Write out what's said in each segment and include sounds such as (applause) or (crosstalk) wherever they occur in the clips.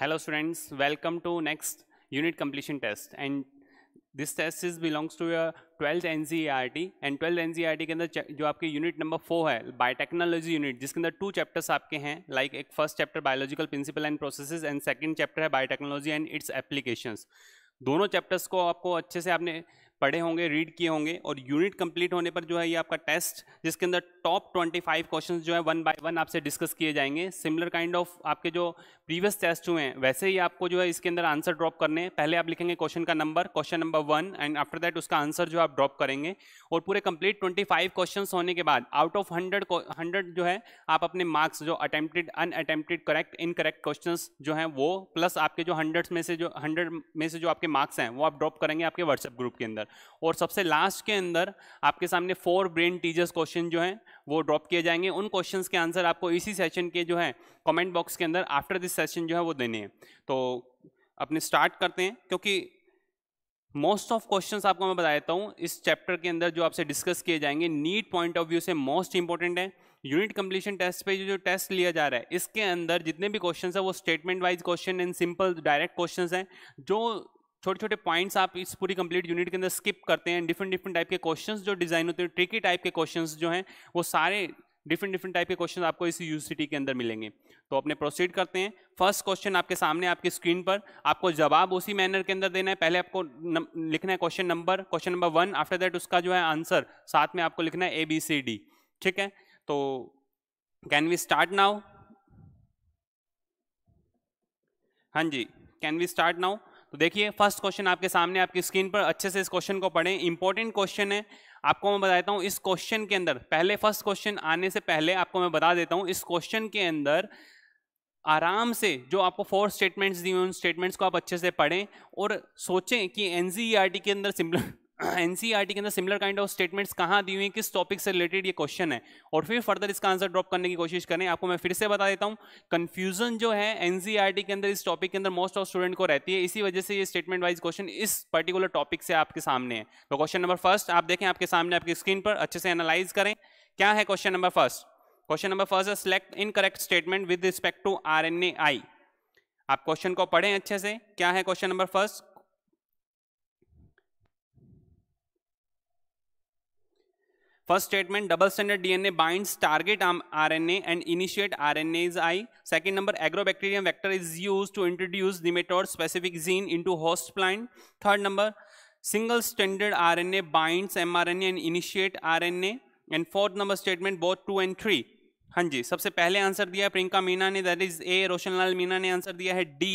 Hello students, welcome to next unit completion test. And this test is belongs to your 12th NCERT and 12th NCERT के अंदर जो आपके unit number four है biotechnology unit जिसके अंदर two chapters आपके हैं लाइक एक first chapter biological principle and processes and second chapter है बायोटेक्नोलॉजी एंड इट्स एप्लीकेशंस दोनों चैप्टर्स को आपको अच्छे से आपने पढ़े होंगे रीड किए होंगे और यूनिट कंप्लीट होने पर जो है ये आपका टेस्ट जिसके अंदर टॉप 25 क्वेश्चंस जो है वन बाय वन आपसे डिस्कस किए जाएँगे। सिमिलर काइंड ऑफ़ आपके जो प्रीवियस टेस्ट हुए हैं, वैसे ही आपको जो है इसके अंदर आंसर ड्रॉप करने हैं। पहले आप लिखेंगे क्वेश्चन का number question number one and after that उसका आंसर जो आप ड्रॉप करेंगे। और पूरे कंप्लीट ट्वेंटी क्वेश्चन होने के बाद आउट ऑफ़ हंड्रेड हंड्रेड जो है, आप अपने मार्क्स जो attempted unattempted correct incorrect question जो हैं वो प्लस आपके जो हंड्रेड में से जो हंड्रेड में से जो आपके मार्क्स हैं, वो आप ड्रॉप करेंगे आपके व्हाट्सएप ग्रुप के अंदर। और सबसे लास्ट के अंदर आपके सामने फोर ब्रेन टीजर्स क्वेश्चन जो हैं, वो ड्रॉप किए जाएँगे। उन क्वेश्चंस के आंसर आपको इसी सेशन के जो है कमेंट बॉक्स के अंदर आफ्टर दिस सेशन जो है वो देने हैं। तो अपने स्टार्ट करते हैं, क्योंकि मोस्ट ऑफ़ क्वेश्चंस आपको मैं बता देता हूँ, इस चैप्टर के अंदर जो आपसे डिस्कस किए जाएँगे नीट पॉइंट ऑफ़ व्यू से मोस्ट इंपॉर्टेंट है। यूनिट कंप्लीशन टेस्ट पे जो जो टेस्ट लिया जा रहा है, इसके अंदर जितने भी क्वेश्चंस है, वो statement wise question and simple direct questions हैं, जो छोटे छोटे पॉइंट्स आप इस पूरी कंप्लीट यूनिट के अंदर स्किप करते हैं। डिफरेंट डिफरेंट टाइप के क्वेश्चंस जो डिज़ाइन होते हैं ट्रिकी टाइप के क्वेश्चंस जो हैं, वो सारे डिफरेंट डिफरेंट टाइप के क्वेश्चन आपको इस यूनिवर्सिटी के अंदर मिलेंगे। तो अपने प्रोसीड करते हैं। फ़र्स्ट क्वेश्चन आपके सामने आपकी स्क्रीन पर। आपको जवाब उसी मैनर के अंदर देना है। पहले आपको लिखना है question number question number one after that उसका जो है आंसर साथ में आपको लिखना है ए बी सी डी ठीक है? तो कैन वी स्टार्ट नाउ हाँ जी। कैन वी स्टार्ट नाउ तो देखिए फ़र्स्ट क्वेश्चन आपके सामने, आपकी स्क्रीन पर अच्छे से इस क्वेश्चन को पढ़ें। इंपॉर्टेंट क्वेश्चन है। आपको मैं बताता हूँ, इस क्वेश्चन के अंदर, पहले फ़र्स्ट क्वेश्चन आने से पहले आपको मैं बता देता हूँ, इस क्वेश्चन के अंदर आराम से जो आपको फोर स्टेटमेंट्स दिए उन स्टेटमेंट्स को आप अच्छे से पढ़ें और सोचें कि एनजीईआरटी के अंदर सिमिलर एनसीईआरटी के अंदर सिमिलर काइंड ऑफ़ स्टेटमेंट्स कहाँ दी हुई हैं? किस टॉपिक से रिलेटेड ये क्वेश्चन है? और फिर फर्दर इसका आंसर ड्रॉप करने की कोशिश करें। आपको मैं फिर से बता देता हूँ कंफ्यूजन जो है एनसीईआरटी के अंदर, इस टॉपिक के अंदर मोस्ट ऑफ़ स्टूडेंट को रहती है। इसी वजह से ये स्टेटमेंट वाइज क्वेश्चन इस पर्टिकुलर टॉपिक से आपके सामने है। तो क्वेश्चन नंबर फ़र्स्ट आप देखें आपके सामने आपकी स्क्रीन पर अच्छे से एनालाइज करें। क्या है question number first question number first है select incorrect statement with respect to R आप क्वेश्चन को पढ़ें अच्छे से। क्या है question number first First statement, double stranded DNA binds target RNA and initiate RNase I. Second number, agrobacterium vector is used to introduce nematode specific gene into host plant. Third number, single stranded RNA binds mRNA and initiate RNA. And fourth number statement, both two and three. हाँ जी सबसे पहले answer दिया है प्रियंका मीना ने that is A Roshanlal Meena ने answer दिया है D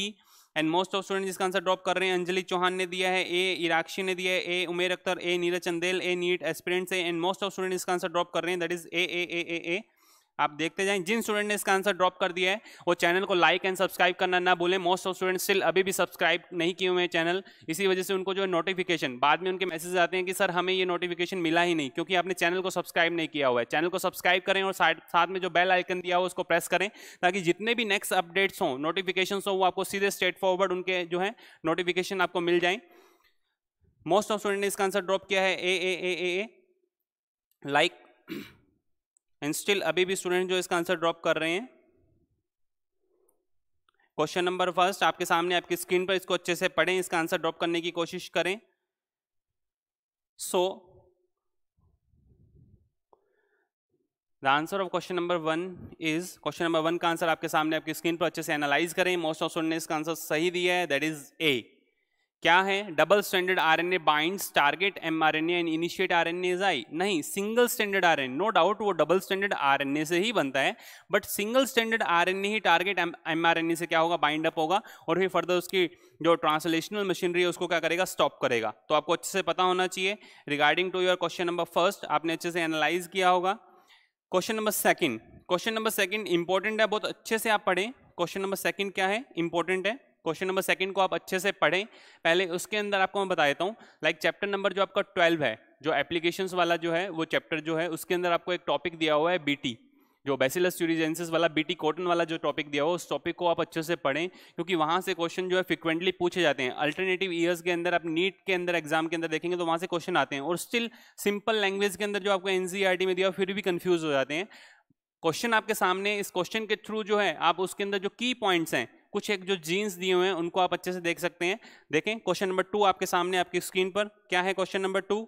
and most of student जिसका आंसर ड्रॉप कर रहे हैं अंजलि चौहान ने दिया है ए इराक्षी ने दिया है A Umer Akhtar A Neeraj Chandel A NEET aspirants से एंड मोस्ट ऑफ़ स्टूडेंट इसका आंसर ड्रॉप कर रहे हैं दैट इज़ ए ए ए ए ए आप देखते जाएँ, जिन स्टूडेंट ने इसका आंसर ड्रॉप कर दिया है, वो चैनल को लाइक एंड सब्सक्राइब करना ना भूलें। मोस्ट ऑफ़ स्टूडेंट स्टिल अभी भी सब्सक्राइब नहीं किए हुए हैं चैनल इसी वजह से उनको जो है नोटिफिकेशन बाद में उनके मैसेज आते हैं कि, सर, हमें ये नोटिफिकेशन मिला ही नहीं, क्योंकि आपने चैनल को सब्सक्राइब नहीं किया हुआ है। चैनल को सब्सक्राइब करें और साथ में जो बेल आइकन दिया हो, उसको प्रेस करें, ताकि जितने भी नेक्स्ट अपडेट्स हों नोटिफिकेशन हो, वो आपको सीधे स्ट्रेट फॉरवर्ड उनके जो है नोटिफिकेशन आपको मिल जाए। मोस्ट ऑफ़ स्टूडेंट ने इसका आंसर ड्रॉप किया है, A A A A like and still अभी भी स्टूडेंट जो इसका आंसर ड्रॉप कर रहे हैं। क्वेश्चन नंबर फ़र्स्ट आपके सामने आपकी स्क्रीन पर इसको अच्छे से पढ़ें, इसका आंसर ड्रॉप करने की कोशिश करें। So the answer of question number one is question number one का आंसर आपके सामने आपकी स्क्रीन पर अच्छे से एनालाइज करें। मोस्ट ऑफ़ स्टूडेंट ने इसका आंसर सही दिया है दैट इज़ ए क्या है? Double standard RNA binds target mRNA and initiate RNAi नहीं single standard RNA no doubt वो डबल स्टैंडर्ड आरएनए से ही बनता है बट सिंगल स्टैंडर्ड आरएनए ही टारगेट एमआरएनए से क्या होगा? बाइंड अप होगा, और फिर फर्दर उसकी जो ट्रांसलेशनल मशीनरी है, उसको क्या करेगा? स्टॉप करेगा। तो आपको अच्छे से पता होना चाहिए। Regarding to your question number first आपने अच्छे से एनालाइज किया होगा। Question number second question number second important है, बहुत अच्छे से आप पढ़ें। क्वेश्चन नंबर सेकंड क्या है? इंपॉर्टेंट है। क्वेश्चन नंबर सेकंड को आप अच्छे से पढ़ें। पहले उसके अंदर आपको मैं बता देता हूँ लाइक चैप्टर नंबर जो आपका ट्वेल्व है, जो एप्लीकेशन वाला जो है, वो चैप्टर जो है, उसके अंदर आपको एक टॉपिक दिया हुआ है बीटी जो बेसिलस ट्यूरिजेंसिस वाला बीटी कॉटन वाला जो टॉपिक दिया हुआ, उस टॉपिक को आप अच्छे से पढ़ें, क्योंकि वहाँ से क्वेश्चन जो है फ्रिक्वेंटली पूछे जाते हैं। अल्टरनेटिव ईयर्स के अंदर, आप नीट के अंदर एग्ज़ाम के अंदर देखेंगे तो वहाँ से क्वेश्चन आते हैं। और स्टिल सिंपल लैंग्वेज के अंदर जो आपको एनसीईआरटी में दिया फिर भी कन्फ्यूज़ हो जाते हैं। क्वेश्चन आपके सामने, इस क्वेश्चन के थ्रू जो है, आप उसके अंदर जो की पॉइंट्स हैं कुछ एक जो जीन्स दिए हुए हैं, उनको आप अच्छे से देख सकते हैं। देखें क्वेश्चन नंबर टू आपके सामने आपकी स्क्रीन पर। क्या है क्वेश्चन नंबर टू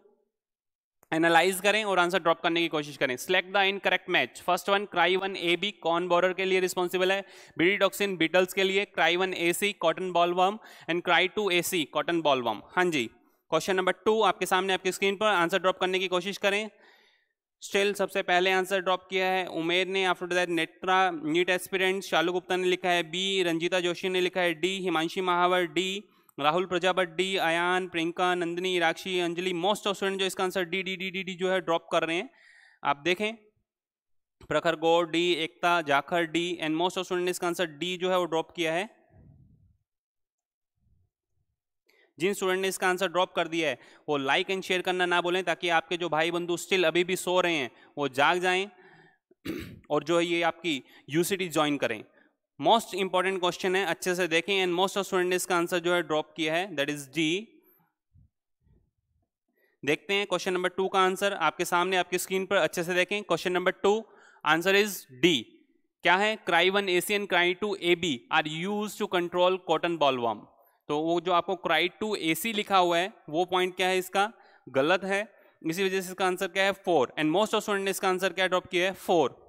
एनालाइज करें और आंसर ड्रॉप करने की कोशिश करें। Select the incorrect match first one cry one A B corn borer के लिए रिस्पॉन्सिबल है। बीडीटॉक्सिन बीटल्स के लिए। Cry one A C cotton boll worm and cry two A C cotton boll worm हाँ जी। क्वेश्चन नंबर टू आपके सामने आपकी स्क्रीन पर। आंसर ड्रॉप करने की कोशिश करें। स्टिल सबसे पहले आंसर ड्रॉप किया है। उमेर ने after that Netra, NEET aspirant Shalu Gupta ने लिखा है बी रंजीता जोशी ने लिखा है D Himanshi Mahawar D Rahul Prajapat D Ayan, Priyanka Nandini, Rakshi, Anjali most of student जो इसका answer D D D D D जो है ड्रॉप कर रहे हैं। आप देखें, Prakhar Gaur D Ekta Jakhar D and most of student ने इसका आंसर डी जो है, वो ड्रॉप किया है। जिन स्टूडेंट ने इसका आंसर ड्रॉप कर दिया है, वो लाइक एंड शेयर करना ना बोलें ताकि आपके जो भाई बंधु स्टिल अभी भी सो रहे हैं, वो जाग जाएँ (clears throat) और जो है ये आपकी यूसिटी ज्वाइन करें। मोस्ट इंपॉर्टेंट क्वेश्चन है, अच्छे से देखें एंड मोस्ट ऑफ़ स्टूडेंट ने इसका आंसर जो है ड्रॉप किया है दैट इज़ डी देखते हैं क्वेश्चन नंबर टू का आंसर आपके सामने आपकी स्क्रीन पर अच्छे से देखें। Question number two answer is D क्या है? Cry one A C and cry two A B are use to control cotton bollworm तो वो जो आपको क्राई टू ए सी लिखा हुआ है, वो पॉइंट क्या है इसका? गलत है। इसी वजह से इसका आंसर क्या है? Four and most of student ने इसका आंसर क्या ड्रॉप किया है? फोर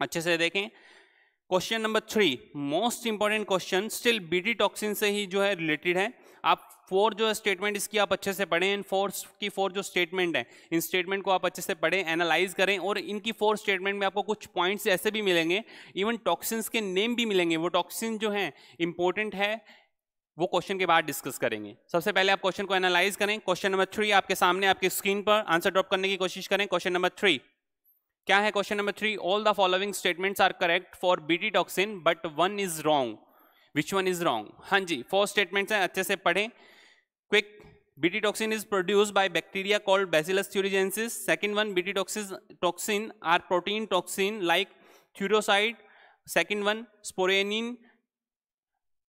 अच्छे से देखें। Question number three most important question still BT toxin से ही जो है रिलेटेड है। आप फोर जो स्टेटमेंट इसकी आप अच्छे से पढ़ें। इन फोर की फोर जो स्टेटमेंट है, इन स्टेटमेंट को आप अच्छे से पढ़ें एनालाइज करें। और इनकी फोर स्टेटमेंट में आपको कुछ पॉइंट्स ऐसे भी मिलेंगे। इवन टॉक्सिन्स के नेम भी मिलेंगे। वो टॉक्सिन जो है इंपॉर्टेंट है। वो क्वेश्चन के बाद डिस्कस करेंगे। सबसे पहले आप क्वेश्चन को एनालाइज करें। क्वेश्चन नंबर थ्री आपके सामने आपकी स्क्रीन पर आंसर ड्रॉप करने की कोशिश करें। क्वेश्चन नंबर थ्री क्या है question number three all the following statements are correct for BT toxin but one is wrong which one is wrong हाँ जी फोर स्टेटमेंट्स हैं, अच्छे से पढ़ें। Quick BT toxin is produce by bacteria called Bacillus thuringiensis second one BT toxins toxin are protein toxin like thuricide second one sporenin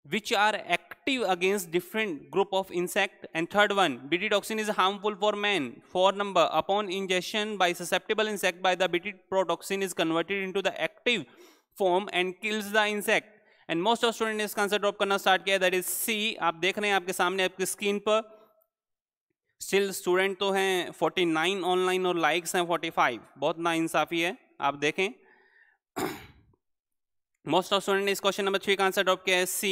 which are active against different group of insect and third one bt toxin is harmful for man four number upon ingestion by susceptible insect by the bt protoxin is converted into the active form and kills the insect and most of student is answer drop करना start किया that is C आप देख रहे हैं आपके सामने आपकी screen पर स्टिल स्टूडेंट तो हैं 49 ऑनलाइन और लाइक्स हैं 45 बहुत ना इंसाफी है आप देखें मोस्ट ऑफ़ स्टूडेंट ने इस क्वेश्चन नंबर थ्री का आंसर ड्रॉप किया है C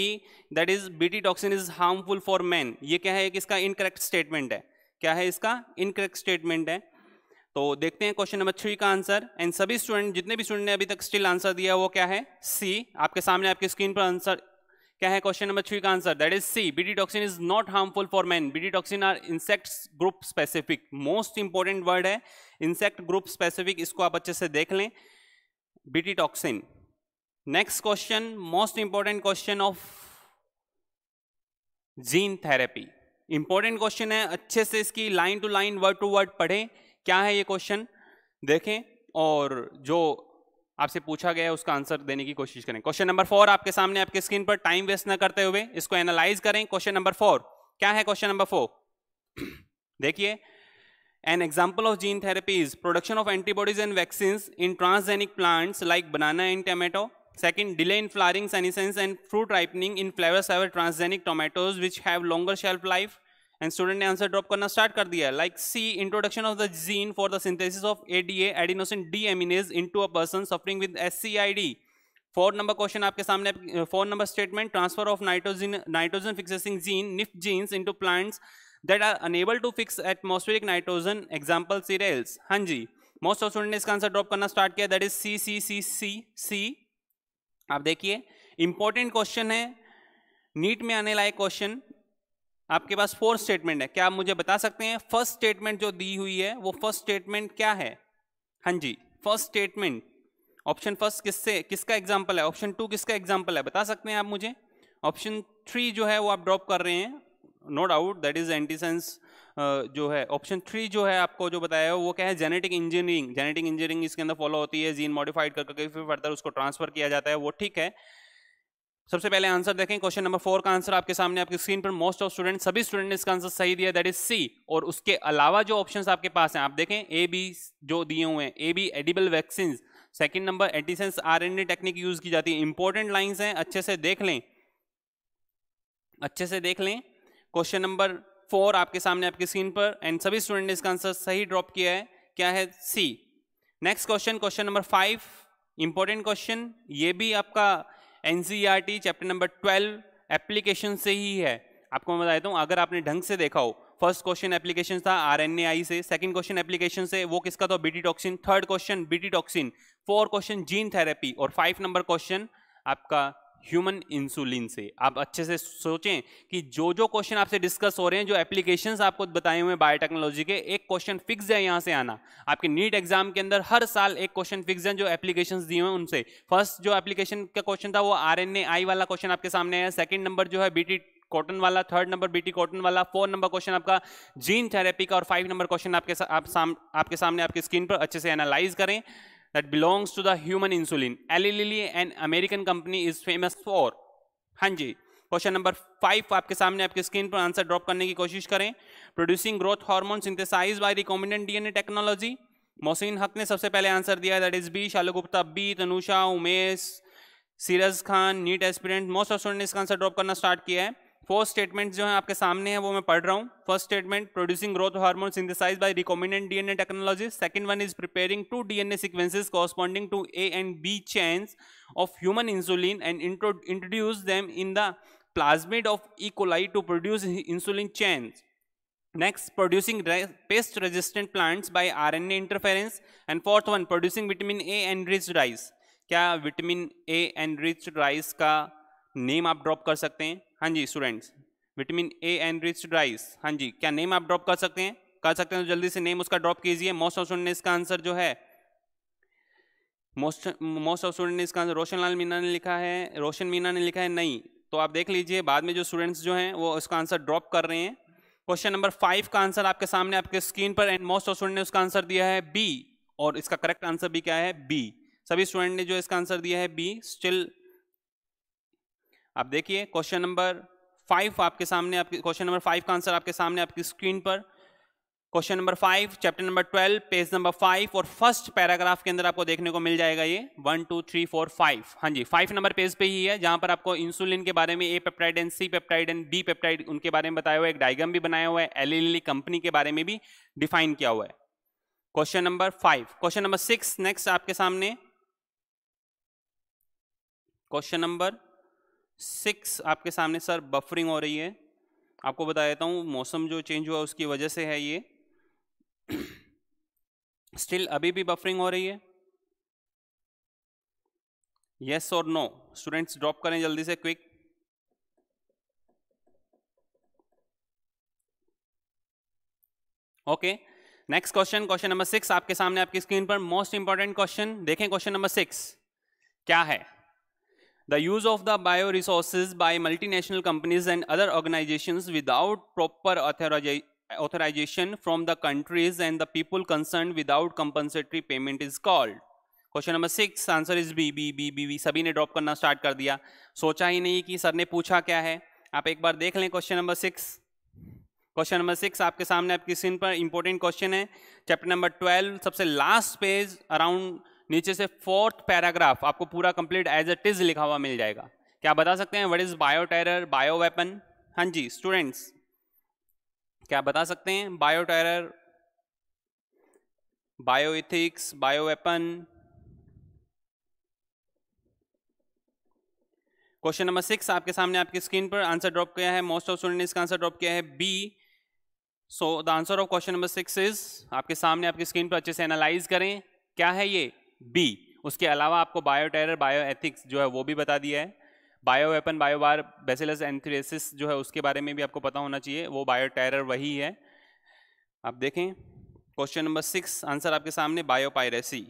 that is BT toxin is harmful for man ये क्या है कि इसका इनकरेक्ट स्टेटमेंट है क्या है इसका इनकरेक्ट स्टेटमेंट है तो देखते हैं क्वेश्चन नंबर थ्री का आंसर एंड सभी स्टूडेंट जितने भी स्टूडेंट ने अभी तक स्टिल आंसर दिया, वो क्या है? सी आपके सामने आपकी स्क्रीन पर आंसर क्या है क्वेश्चन नंबर थ्री का answer that is C BT toxin is not harmful for man BT toxin are insect group specific most important word है इंसेक्ट ग्रुप स्पेसिफिक इसको आप अच्छे से देख लें. BT toxin next question most important question of gene therapy important question है, अच्छे से इसकी line to line word to word पढ़ें। क्या है ये क्वेश्चन देखें, और जो आपसे पूछा गया है, उसका आंसर देने की कोशिश करें। क्वेश्चन नंबर फोर आपके सामने, आपके स्क्रीन पर टाइम वेस्ट ना करते हुए, इसको एनालाइज करें। क्वेश्चन नंबर फोर क्या है क्वेश्चन नंबर फोर देखिए an example of gene therapy is production of antibodies and vaccines in transgenic plants like banana and tomato. Second, delay in flowering, senescence and fruit ripening in flavor saver transgenic tomatoes which have longer shelf life. And student ने answer drop करना start कर दिया like C introduction of the gene for the synthesis of ADA adenosine deaminase into a person suffering with SCID. Four number question आपके सामने four number statement transfer of nitrogen nitrogen fixing gene NIF genes into plants that are unable to fix atmospheric nitrogen example cereals. हाँ जी most of student ने इसका answer drop करना start किया that is C C C C C आप देखिए important question है, NEET में आने लायक क्वेश्चन आपके पास फोर स्टेटमेंट है। क्या आप मुझे बता सकते हैं फ़र्स्ट स्टेटमेंट जो दी हुई है, वो फ़र्स्ट स्टेटमेंट क्या है? हाँ जी फ़र्स्ट स्टेटमेंट ऑप्शन फ़र्स्ट किससे, किसका एग्ज़ाम्पल है? ऑप्शन टू किसका एग्ज़ाम्पल है? बता सकते हैं आप मुझे? ऑप्शन थ्री जो है, वो आप ड्रॉप कर रहे हैं। No doubt that is antisense जो है ऑप्शन थ्री जो है आपको जो बताया वो क्या है? जेनेटिक इंजीनियरिंग जेनेटिक इंजीनियरिंग इसके अंदर फॉलो होती है जीन मॉडिफाइड करके फिर फर्दर उसको ट्रांसफ़र किया जाता है, वो ठीक है। सबसे पहले आंसर देखें क्वेश्चन नंबर फोर का आंसर आपके सामने, आपकी स्क्रीन पर मोस्ट ऑफ़ स्टूडेंट सभी स्टूडेंट ने इसका आंसर सही दिया दैट इज़ सी और उसके अलावा जो ऑप्शंस आपके पास हैं, आप देखें ए बी जो दिए हुए हैं A B edible vaccine second number antisense RNA technique use की जाती है. इंपॉर्टेंट लाइंस हैं, अच्छे से देख लें। अच्छे से देख लें। क्वेश्चन नंबर फोर आपके सामने आपकी स्क्रीन पर एंड सभी स्टूडेंट ने इसका आंसर सही ड्रॉप किया है। क्या है? C next question question number five important question ये भी आपका NCERT chapter number twelve application से ही है। आपको मैं बता देता हूँ, अगर आपने ढंग से देखा हो फ़र्स्ट क्वेश्चन एप्लीकेशन था आरएनएआई से सेकंड क्वेश्चन एप्लीकेशन से, वो किसका था? BT toxin third question BT toxin four question gene therapy और फाइव नंबर क्वेश्चन आपका ह्यूमन इंसुलिन से। आप अच्छे से सोचें कि जो जो क्वेश्चन आपसे डिस्कस हो रहे हैं जो एप्लीकेशंस आपको बताए हुए हैं बायोटेक्नोलॉजी के एक क्वेश्चन फिक्स है यहाँ से आना। आपके नीट एग्ज़ाम के अंदर हर साल एक क्वेश्चन फिक्स है जो एप्लीकेशंस दिए हुए हैं उनसे। फ़र्स्ट जो एप्लीकेशन का क्वेश्चन था वो आर वाला क्वेश्चन आपके सामने है सेकेंड नंबर जो है बीटी कॉटन वाला थर्ड नंबर बीटी कॉटन वाला फोर नंबर क्वेश्चन आपका जीन थेरेपी का और फाइव नंबर क्वेश्चन आपके आप साम, आपके सामने आपकी स्क्रीन पर अच्छे से एनालाइज करें। That belongs to the human insulin. Eli Lilly, an American company, is famous for. हाँ जी क्वेश्चन नंबर फाइव आपके सामने आपके स्क्रीन पर आंसर ड्रॉप करने की कोशिश करें producing growth hormone synthesise by recombinant DNA technology Mohsin Haq ने सबसे पहले आंसर दिया that is B Shalu Gupta B Tanusha Umesh Siraj Khan NEET aspirant most of student ने इसका आंसर ड्रॉप करना स्टार्ट किया है फोर स्टेटमेंट जो है आपके सामने है, वो मैं पढ़ रहा हूँ। First statement producing growth hormone synthesise by recombinant DNA technology second one is preparing two DNA sequences corresponding to A and B chains of human insulin and introduce them in the plasmid of E coli to produce insulin chains next producing pest resistant plants by R N interference and fourth one producing vitamin A enriched rice क्या vitamin A enriched rice का name आप drop कर सकते हैं? हाँ जी students vitamin A enriched rice हाँ जी, क्या नेम आप ड्रॉप कर सकते हैं? कर सकते हैं तो जल्दी से नेम उसका ड्रॉप कीजिए. मोस्ट ऑफ़ स्टूडेंट ने इसका आंसर जो है मोस्ट मोस्ट ऑफ़ स्टूडेंट ने इसका आंसर रोशन लाल मीना ने लिखा है. रोशन मीना ने लिखा है नहीं. तो आप देख लीजिए, बाद में जो स्टूडेंट्स जो हैं, वो उसका आंसर ड्रॉप कर रहे हैं. क्वेश्चन नंबर फाइव का आंसर आपके सामने आपके स्क्रीन पर एंड मोस्ट ऑफ़ स्टूडेंट ने उसका आंसर दिया है बी और इसका करेक्ट आंसर भी क्या है? बी सभी स्टूडेंट ने जो इसका आंसर दिया है बी स्टिल आप देखिए क्वेश्चन नंबर फाइव आपके सामने, आपके क्वेश्चन नंबर फाइव का आंसर आपके सामने आपकी स्क्रीन पर। Question number five chapter number twelve page number five और फ़र्स्ट पैराग्राफ के अंदर आपको देखने को मिल जाएगा ये। One two three four five हाँ जी फाइव नंबर पेज पे ही है, जहाँ पर आपको इंसुलिन के बारे में A peptide and C peptide and B peptide उनके बारे में बताया हुआ है, एक डायग्राम भी बनाया हुआ है एल कंपनी के बारे में भी डिफाइन किया हुआ है। Question number five question number six next आपके सामने। क्वेश्चन नंबर सिक्स आपके सामने सर बफरिंग हो रही है। आपको बता देता हूँ, मौसम जो चेंज हुआ उसकी वजह से है ये। (clears throat) स्टिल अभी भी बफरिंग हो रही है। यस और नो स्टूडेंट्स ड्रॉप करें जल्दी से quick okay next question question number six आपके सामने आपकी स्क्रीन पर मोस्ट इंपॉर्टेंट क्वेश्चन देखें क्वेश्चन नंबर सिक्स क्या है? The use of the bioresources by multinational companies and other organizations without proper authorization from the countries and the people concerned without compensatory payment is called question number six answer is B B B B B सभी ने drop करना start कर दिया सोचा ही नहीं कि sir ने पूछा क्या है आप एक बार देख लें question number six question number six आपके सामने आपकी स्क्रीन पर इंपॉर्टेंट क्वेश्चन है चैप्टर नंबर ट्वेल्व सबसे लास्ट पेज अराउंड नीचे से फोर्थ पैराग्राफ आपको पूरा कंप्लीट एज इट इज़ लिखा हुआ मिल जाएगा। क्या बता सकते हैं? What is bio terror bio weapon हाँ जी स्टूडेंट्स क्या बता सकते हैं? Bio terror bio weapon question number six आपके सामने आपकी स्क्रीन पर आंसर ड्रॉप किया है। मोस्ट ऑफ़ स्टूडेंट ने इसका आंसर ड्रॉप किया है B so the answer of question number six is आपके सामने आपकी स्क्रीन पर अच्छे से एनालाइज करें। क्या है ये? बी उसके अलावा आपको बायो टेरर बायो एथिक्स जो है वो भी बता दिया है। बायो वेपन बायो बार बेसिलस एंथ्रेसिस जो है उसके बारे में भी आपको पता होना चाहिए। वो बायो टेरर वही है। आप देखें। क्वेश्चन नंबर सिक्स आंसर आपके सामने bio piracy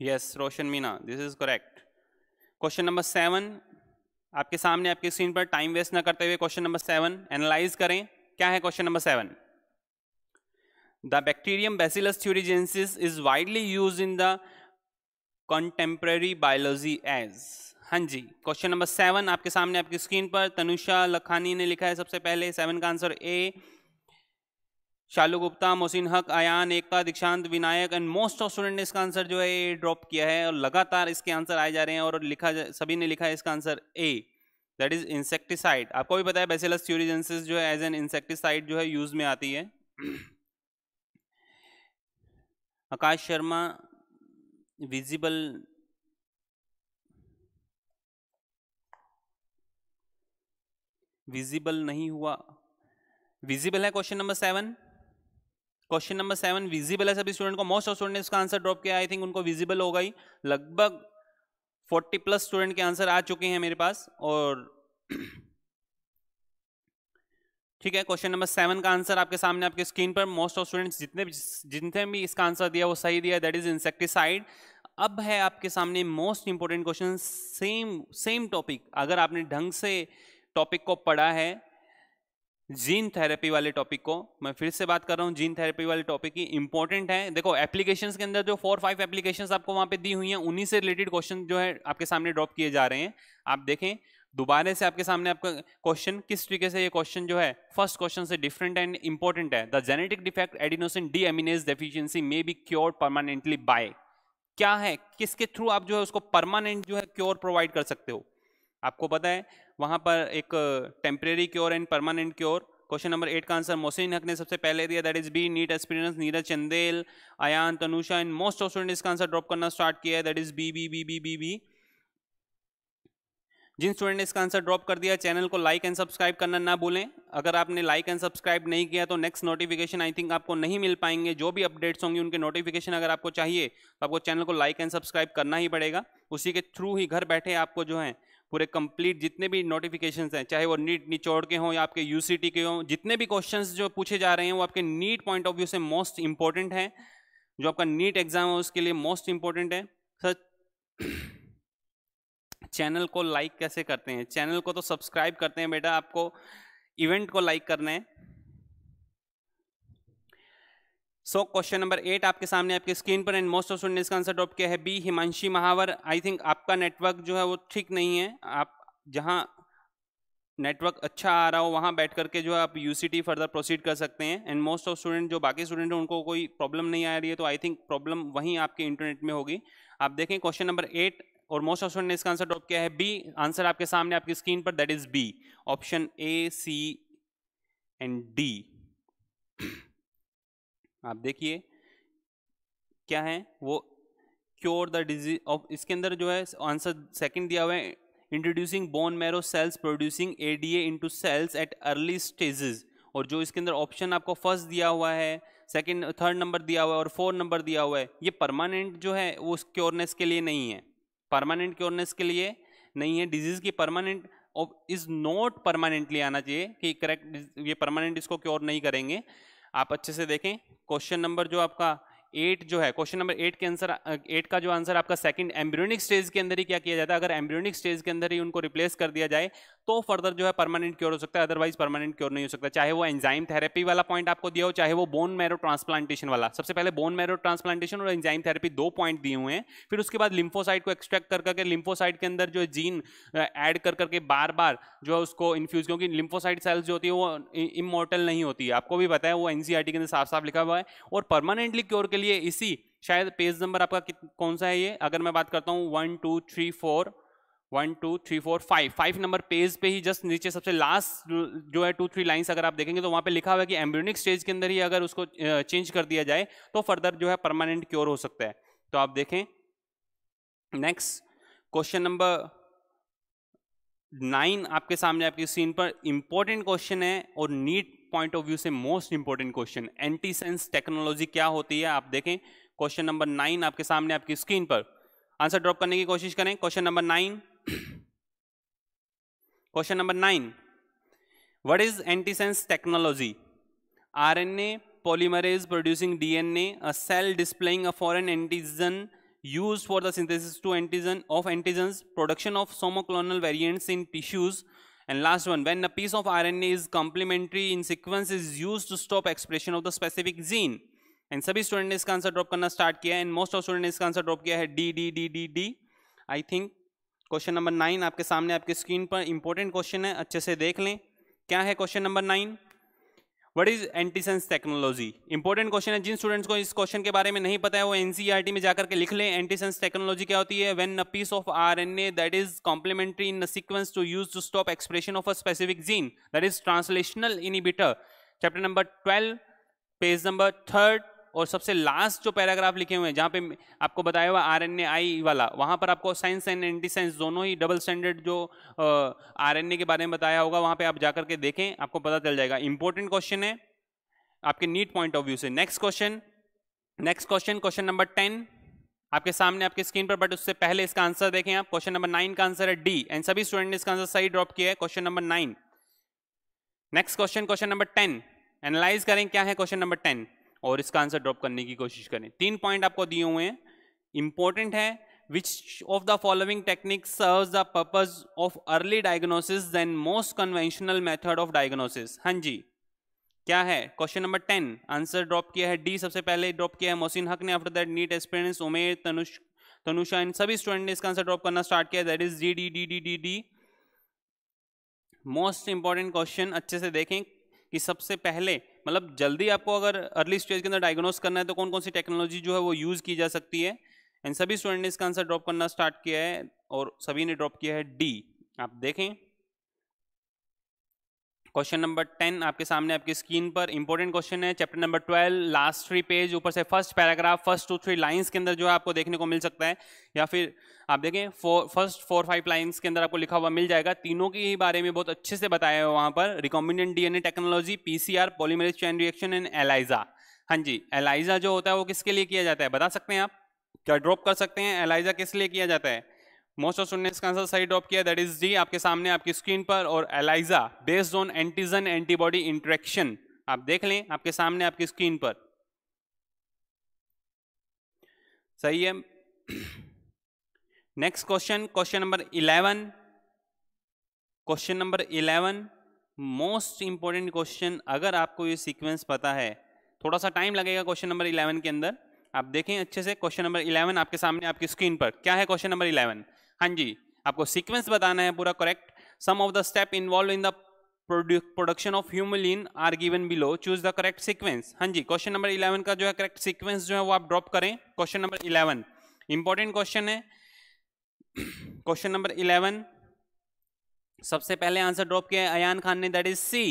yes Roshan Meena this is correct question number seven आपके सामने, आपकी स्क्रीन पर टाइम वेस्ट ना करते हुए क्वेश्चन नंबर सेवन एनालाइज करें। क्या है question number seven The bacterium Bacillus thuringiensis is widely used in the contemporary biology as हाँ जी क्वेश्चन नंबर सेवन आपके सामने आपकी स्क्रीन पर, तनुषा लखानी ने लिखा है सबसे पहले सेवन का answer A Shalu Gupta, Mohsin Haq, Ayaan, Ekta, Dikshant, Vinayak and most of student ने इसका आंसर जो है ड्रॉप किया है और लगातार इसके आंसर आए जा रहे हैं और लिखा सभी ने लिखा है इसका answer A that is insecticide आपको भी पता है बेसिलस थ्यूरिजेंसिस जो है एज एन इंसेक्टिसाइड जो है यूज़ में आती है। आकाश शर्मा, विजिबल विजिबल नहीं हुआ। विजिबल है question number seven question number seven visible है सभी स्टूडेंट को। मोस्ट ऑफ़ स्टूडेंट ने इसका आंसर ड्रॉप किया। आई थिंक उनको विजिबल होगा ही लगभग 40 प्लस स्टूडेंट के आंसर आ चुके हैं मेरे पास। और ठीक है? क्वेश्चन नंबर सेवन का आंसर आपके सामने आपके स्क्रीन पर। मोस्ट ऑफ़ स्टूडेंट्स जितने जितने भी इसका आंसर दिया, वो सही दिया। दैट इज़ इंसेक्टिसाइड अब है आपके सामने most important question same same topic अगर आपने ढंग से टॉपिक को पढ़ा है जीन थेरेपी वाले टॉपिक को, मैं फिर से बात कर रहा हूँ जीन थेरेपी वाले टॉपिक की इंपॉर्टेंट है। देखो एप्लीकेशंस के अंदर जो फोर फाइव एप्लीकेशंस आपको वहाँ पे दी हुई हैं, उन्हीं से रिलेटेड क्वेश्चन जो है आपके सामने ड्रॉप किए जा रहे हैं। आप देखें दोबारा से आपके सामने आपका क्वेश्चन किस तरीके से ये क्वेश्चन जो है फ़र्स्ट क्वेश्चन से डिफरेंट एंड इंपॉर्टेंट है। The genetic defect adenosine deaminase deficiency may be cure permanently by क्या है? किसके थ्रू आप जो है उसको परमानेंट जो है क्योर प्रोवाइड कर सकते हो? आपको पता है, वहाँ पर एक temporary cure and permanent cure question number eight का आंसर मोहसिन हक ने सबसे पहले दिया that is B NEET experience Neeraj Chandel, Ayaan, Tanusha and most of student इसका आंसर ड्रॉप करना स्टार्ट किया है। That is B B B B B B Jin student ने इसका आंसर ड्रॉप कर दिया चैनल को लाइक एंड सब्सक्राइब करना ना भूलें। अगर आपने लाइक एंड सब्सक्राइब नहीं किया तो नेक्स्ट नोटिफिकेशन आई थिंक आपको नहीं मिल पाएँगे। जो भी अपडेट्स होंगे, उनके नोटिफिकेशन अगर आपको चाहिए तो आपको चैनल को लाइक एंड सब्सक्राइब करना ही पड़ेगा। उसी के थ्रू ही घर बैठे आपको जो है, पूरे कंप्लीट जितने भी नोटिफिकेशंस हैं, चाहे वो नीट निचोड़ के हों या आपके यूसीटी के हों, जितने भी क्वेश्चंस जो पूछे जा रहे हैं, वो आपके नीट पॉइंट ऑफ़ व्यू से मोस्ट इंपॉर्टेंट है। जो आपका नीट एग्ज़ाम है, उसके लिए मोस्ट इंपॉर्टेंट है। सर चैनल को लाइक कैसे करते हैं? चैनल को तो सब्सक्राइब करते हैं बेटा आपको। इवेंट को लाइक करना है। सो क्वेश्चन नंबर एट आपके सामने, आपके स्क्रीन पर एंड मोस्ट ऑफ़ स्टूडेंट इसका आंसर ड्रॉप किया है। B Himanshi Mahawar I think आपका नेटवर्क जो है वो ठीक नहीं है। आप जहाँ नेटवर्क अच्छा आ रहा हो, वहाँ बैठ करके जो है आप यूसीटी फर्दर प्रोसीड कर सकते हैं। एंड मोस्ट ऑफ़ स्टूडेंट जो बाकी स्टूडेंट हैं, उनको कोई प्रॉब्लम नहीं आ रही है तो आई थिंक प्रॉब्लम वहीं आपके इंटरनेट में होगी। आप देखें क्वेश्चन नंबर एट और मोस्ट स्टूडेंट ने इसका आंसर ड्रॉप किया है बी आंसर आपके सामने, आपकी स्क्रीन पर. That is B option A C and D आप देखिए, क्या है? वो क्योर द डिज़ीज़ ऑफ़ इसके अंदर जो है आंसर सेकंड दिया हुआ है. Introducing bone marrow cells producing A D A into cells at early stages और जो इसके अंदर ऑप्शन आपको फ़र्स्ट दिया हुआ है सेकंड थर्ड नंबर दिया हुआ है और फोर्थ नंबर दिया हुआ है, ये परमानेंट जो है, वो क्योरनेस के लिए नहीं है. परमानेंट क्योरनेस के लिए नहीं है डिज़ीज़ की परमानेंट इज़ नॉट परमानेंटली आना चाहिए कि करेक्ट ये परमानेंट इसको क्योर नहीं करेंगे। आप अच्छे से देखें क्वेश्चन नंबर जो आपका एट जो है क्वेश्चन नंबर एट के आंसर एट का जो आंसर आपका सेकंड एम्ब्रियोनिक स्टेज के अंदर ही क्या किया जाता है? अगर एम्ब्रियोनिक स्टेज के अंदर ही उनको रिप्लेस कर दिया जाए तो फर्दर जो है परमानेंट क्योर हो सकता है अदरवाइज़ परमानेंट क्योर नहीं हो सकता। चाहे वो एंजाइम थेरेपी वाला पॉइंट आपको दिया हो, चाहे वो बोन मैरो ट्रांसप्लांटेशन वाला। सबसे पहले बोन मैरो ट्रांसप्लांटेशन और एंजाइम थेरेपी दो पॉइंट दिए हुए हैं। फिर उसके बाद लिम्फोसाइड को एक्सट्रैक्ट कर करके लिम्फोसाइड के अंदर जो जीन एड कर करके बार बार जो है उसको इन्फ्यूज क्योंकि लिम्फोसाइड सेल्स जो होती है वो इमोर्टल नहीं होती है। आपको भी पता है वो एनसीआरटी के अंदर साफ़ साफ़ लिखा हुआ है। और परमानेंटली क्योर के लिए इसी, शायद पेज नंबर आपका कौन सा है ये? अगर मैं बात करता हूँ one two three four one two three four five five number page पे ही जस्ट नीचे सबसे लास्ट जो है टू थ्री लाइंस अगर आप देखेंगे तो वहाँ पे लिखा हुआ है कि एम्ब्रियोनिक स्टेज के अंदर ही अगर उसको चेंज कर दिया जाए तो फर्दर जो है परमानेंट क्योर हो सकता है। तो आप देखें। नेक्स्ट क्वेश्चन नंबर नाइन आपके सामने आपकी स्क्रीन पर इंपॉर्टेंट क्वेश्चन है और नीट पॉइंट ऑफ़ व्यू से most important question antisense technology क्या होती है? आप देखें। क्वेश्चन नंबर नाइन आपके सामने आपकी स्क्रीन पर। आंसर ड्रॉप करने की कोशिश करें। Question number nine (clears throat) Question number nine what is antisense technology RNA polymerase producing DNA, a cell displaying a foreign antigen used for the synthesis to antigen of antigens, production of somoclonal variants in tissues, and last one, when a piece of RNA is complementary in sequence is used to stop expression of the specific gene. And सभी student ने इसका answer drop करना start किया and most of student ने इसका answer drop किया है D D D D D I think Question number nine आपके सामने आपके स्क्रीन पर इंपॉर्टेंट क्वेश्चन है, अच्छे से देख लें। क्या है question number nine what is antisense technology important question है, जिन स्टूडेंट्स को इस क्वेश्चन के बारे में नहीं पता है, वो एनसीईआरटी में जाकर के लिख लें। एंटीसेंस टेक्नोलॉजी क्या होती है? When a piece of RNA that is complementary in sequence to use to stop expression of a specific gene that is translational inhibitor chapter number twelve page number third और सबसे last जो paragraph लिखे हुए हैं, जहाँ पे आपको बताया हुआ आर आई वाला, वहाँ पर आपको साइंस एंड एंटी साइंस दोनों ही डबल स्टैंडर्ड जो आर एन ए के बारे में बताया होगा, वहाँ पे आप जाकर के देखें, आपको पता चल जाएगा। इंपॉर्टेंट क्वेश्चन है, आपके नीट पॉइंट ऑफ़ व्यू से। Next question next question question number ten आपके सामने आपके स्क्रीन पर बट उससे पहले इसका आंसर देखें आप। क्वेश्चन नंबर नाइन का आंसर है डी एंड सभी स्टूडेंट ने इसका आंसर सही ड्रॉप किया है। Question number nine next question question number ten analyse करें, क्या है क्वेश्चन नंबर टेन और इसका आंसर ड्रॉप करने की कोशिश करें। तीन पॉइंट आपको दिए हुए हैं। इंपॉर्टेंट है which of the following technique serve the purpose of early diagnosis then most conventional method of diagnosis हाँ जी। क्या है? Question number ten answer drop किया है। डी सबसे पहले ड्रॉप किया है। मोहसिन हक ने after that NEET experience Umer Tanush Tanusha इन सभी स्टूडेंट ने इसका आंसर ड्रॉप करना स्टार्ट किया। That is D D D D D D most important question अच्छे से देखें। कि सबसे पहले मतलब जल्दी आपको अगर अर्ली स्टेज के अंदर डायग्नोस करना है तो कौन कौन सी टेक्नोलॉजी जो है वो यूज़ की जा सकती है? एंड सभी स्टूडेंट ने इसका आंसर ड्रॉप करना स्टार्ट किया है और सभी ने ड्रॉप किया है डी आप देखें। क्वेश्चन नंबर टेन आपके सामने आपकी स्क्रीन पर इंपॉर्टेंट क्वेश्चन है। Chapter number twelve last three page ऊपर से first paragraph first two three lines के अंदर जो है आपको देखने को मिल सकता है। या फिर आप देखें four first four five lines के अंदर आपको लिखा हुआ मिल जाएगा। तीनों के ही बारे में बहुत अच्छे से बताया है वहाँ पर। Recombinant DNA technology PCR polymerase chain reaction and ELISA हाँ जी एलाइजा जो होता है वो किसके लिए किया जाता है? बता सकते हैं आप? क्या ड्रॉप कर सकते हैं? एलाइजा किस लिए किया जाता है? मोस्ट ऑफ़ स्टूडेंट्स का आंसर सही ड्रॉप किया दैट इज़ डी आपके सामने आपकी स्क्रीन पर, और ELISA based on antigen antibody interaction आप देख लें, आपके सामने आपकी स्क्रीन पर। सही है। Next question question number eleven question number eleven most important question अगर आपको ये सीक्वेंस पता है, थोड़ा सा टाइम लगेगा क्वेश्चन नंबर इलेवन के अंदर। आप देखें अच्छे से क्वेश्चन नंबर इलेवन आपके सामने आपकी स्क्रीन पर। क्या है क्वेश्चन नंबर इलेवन हाँ जी, आपको सीक्वेंस बताना है पूरा correct sum of the step involve in the production of Humulin are given below choose the correct sequence हाँ जी क्वेश्चन नंबर इलेवन का जो है करेक्ट सीक्वेंस जो है वो आप ड्रॉप करें. Question number eleven important question है. क्वेश्चन नंबर इलेवन सबसे पहले आंसर ड्रॉप किया है अयान खान ने. That is C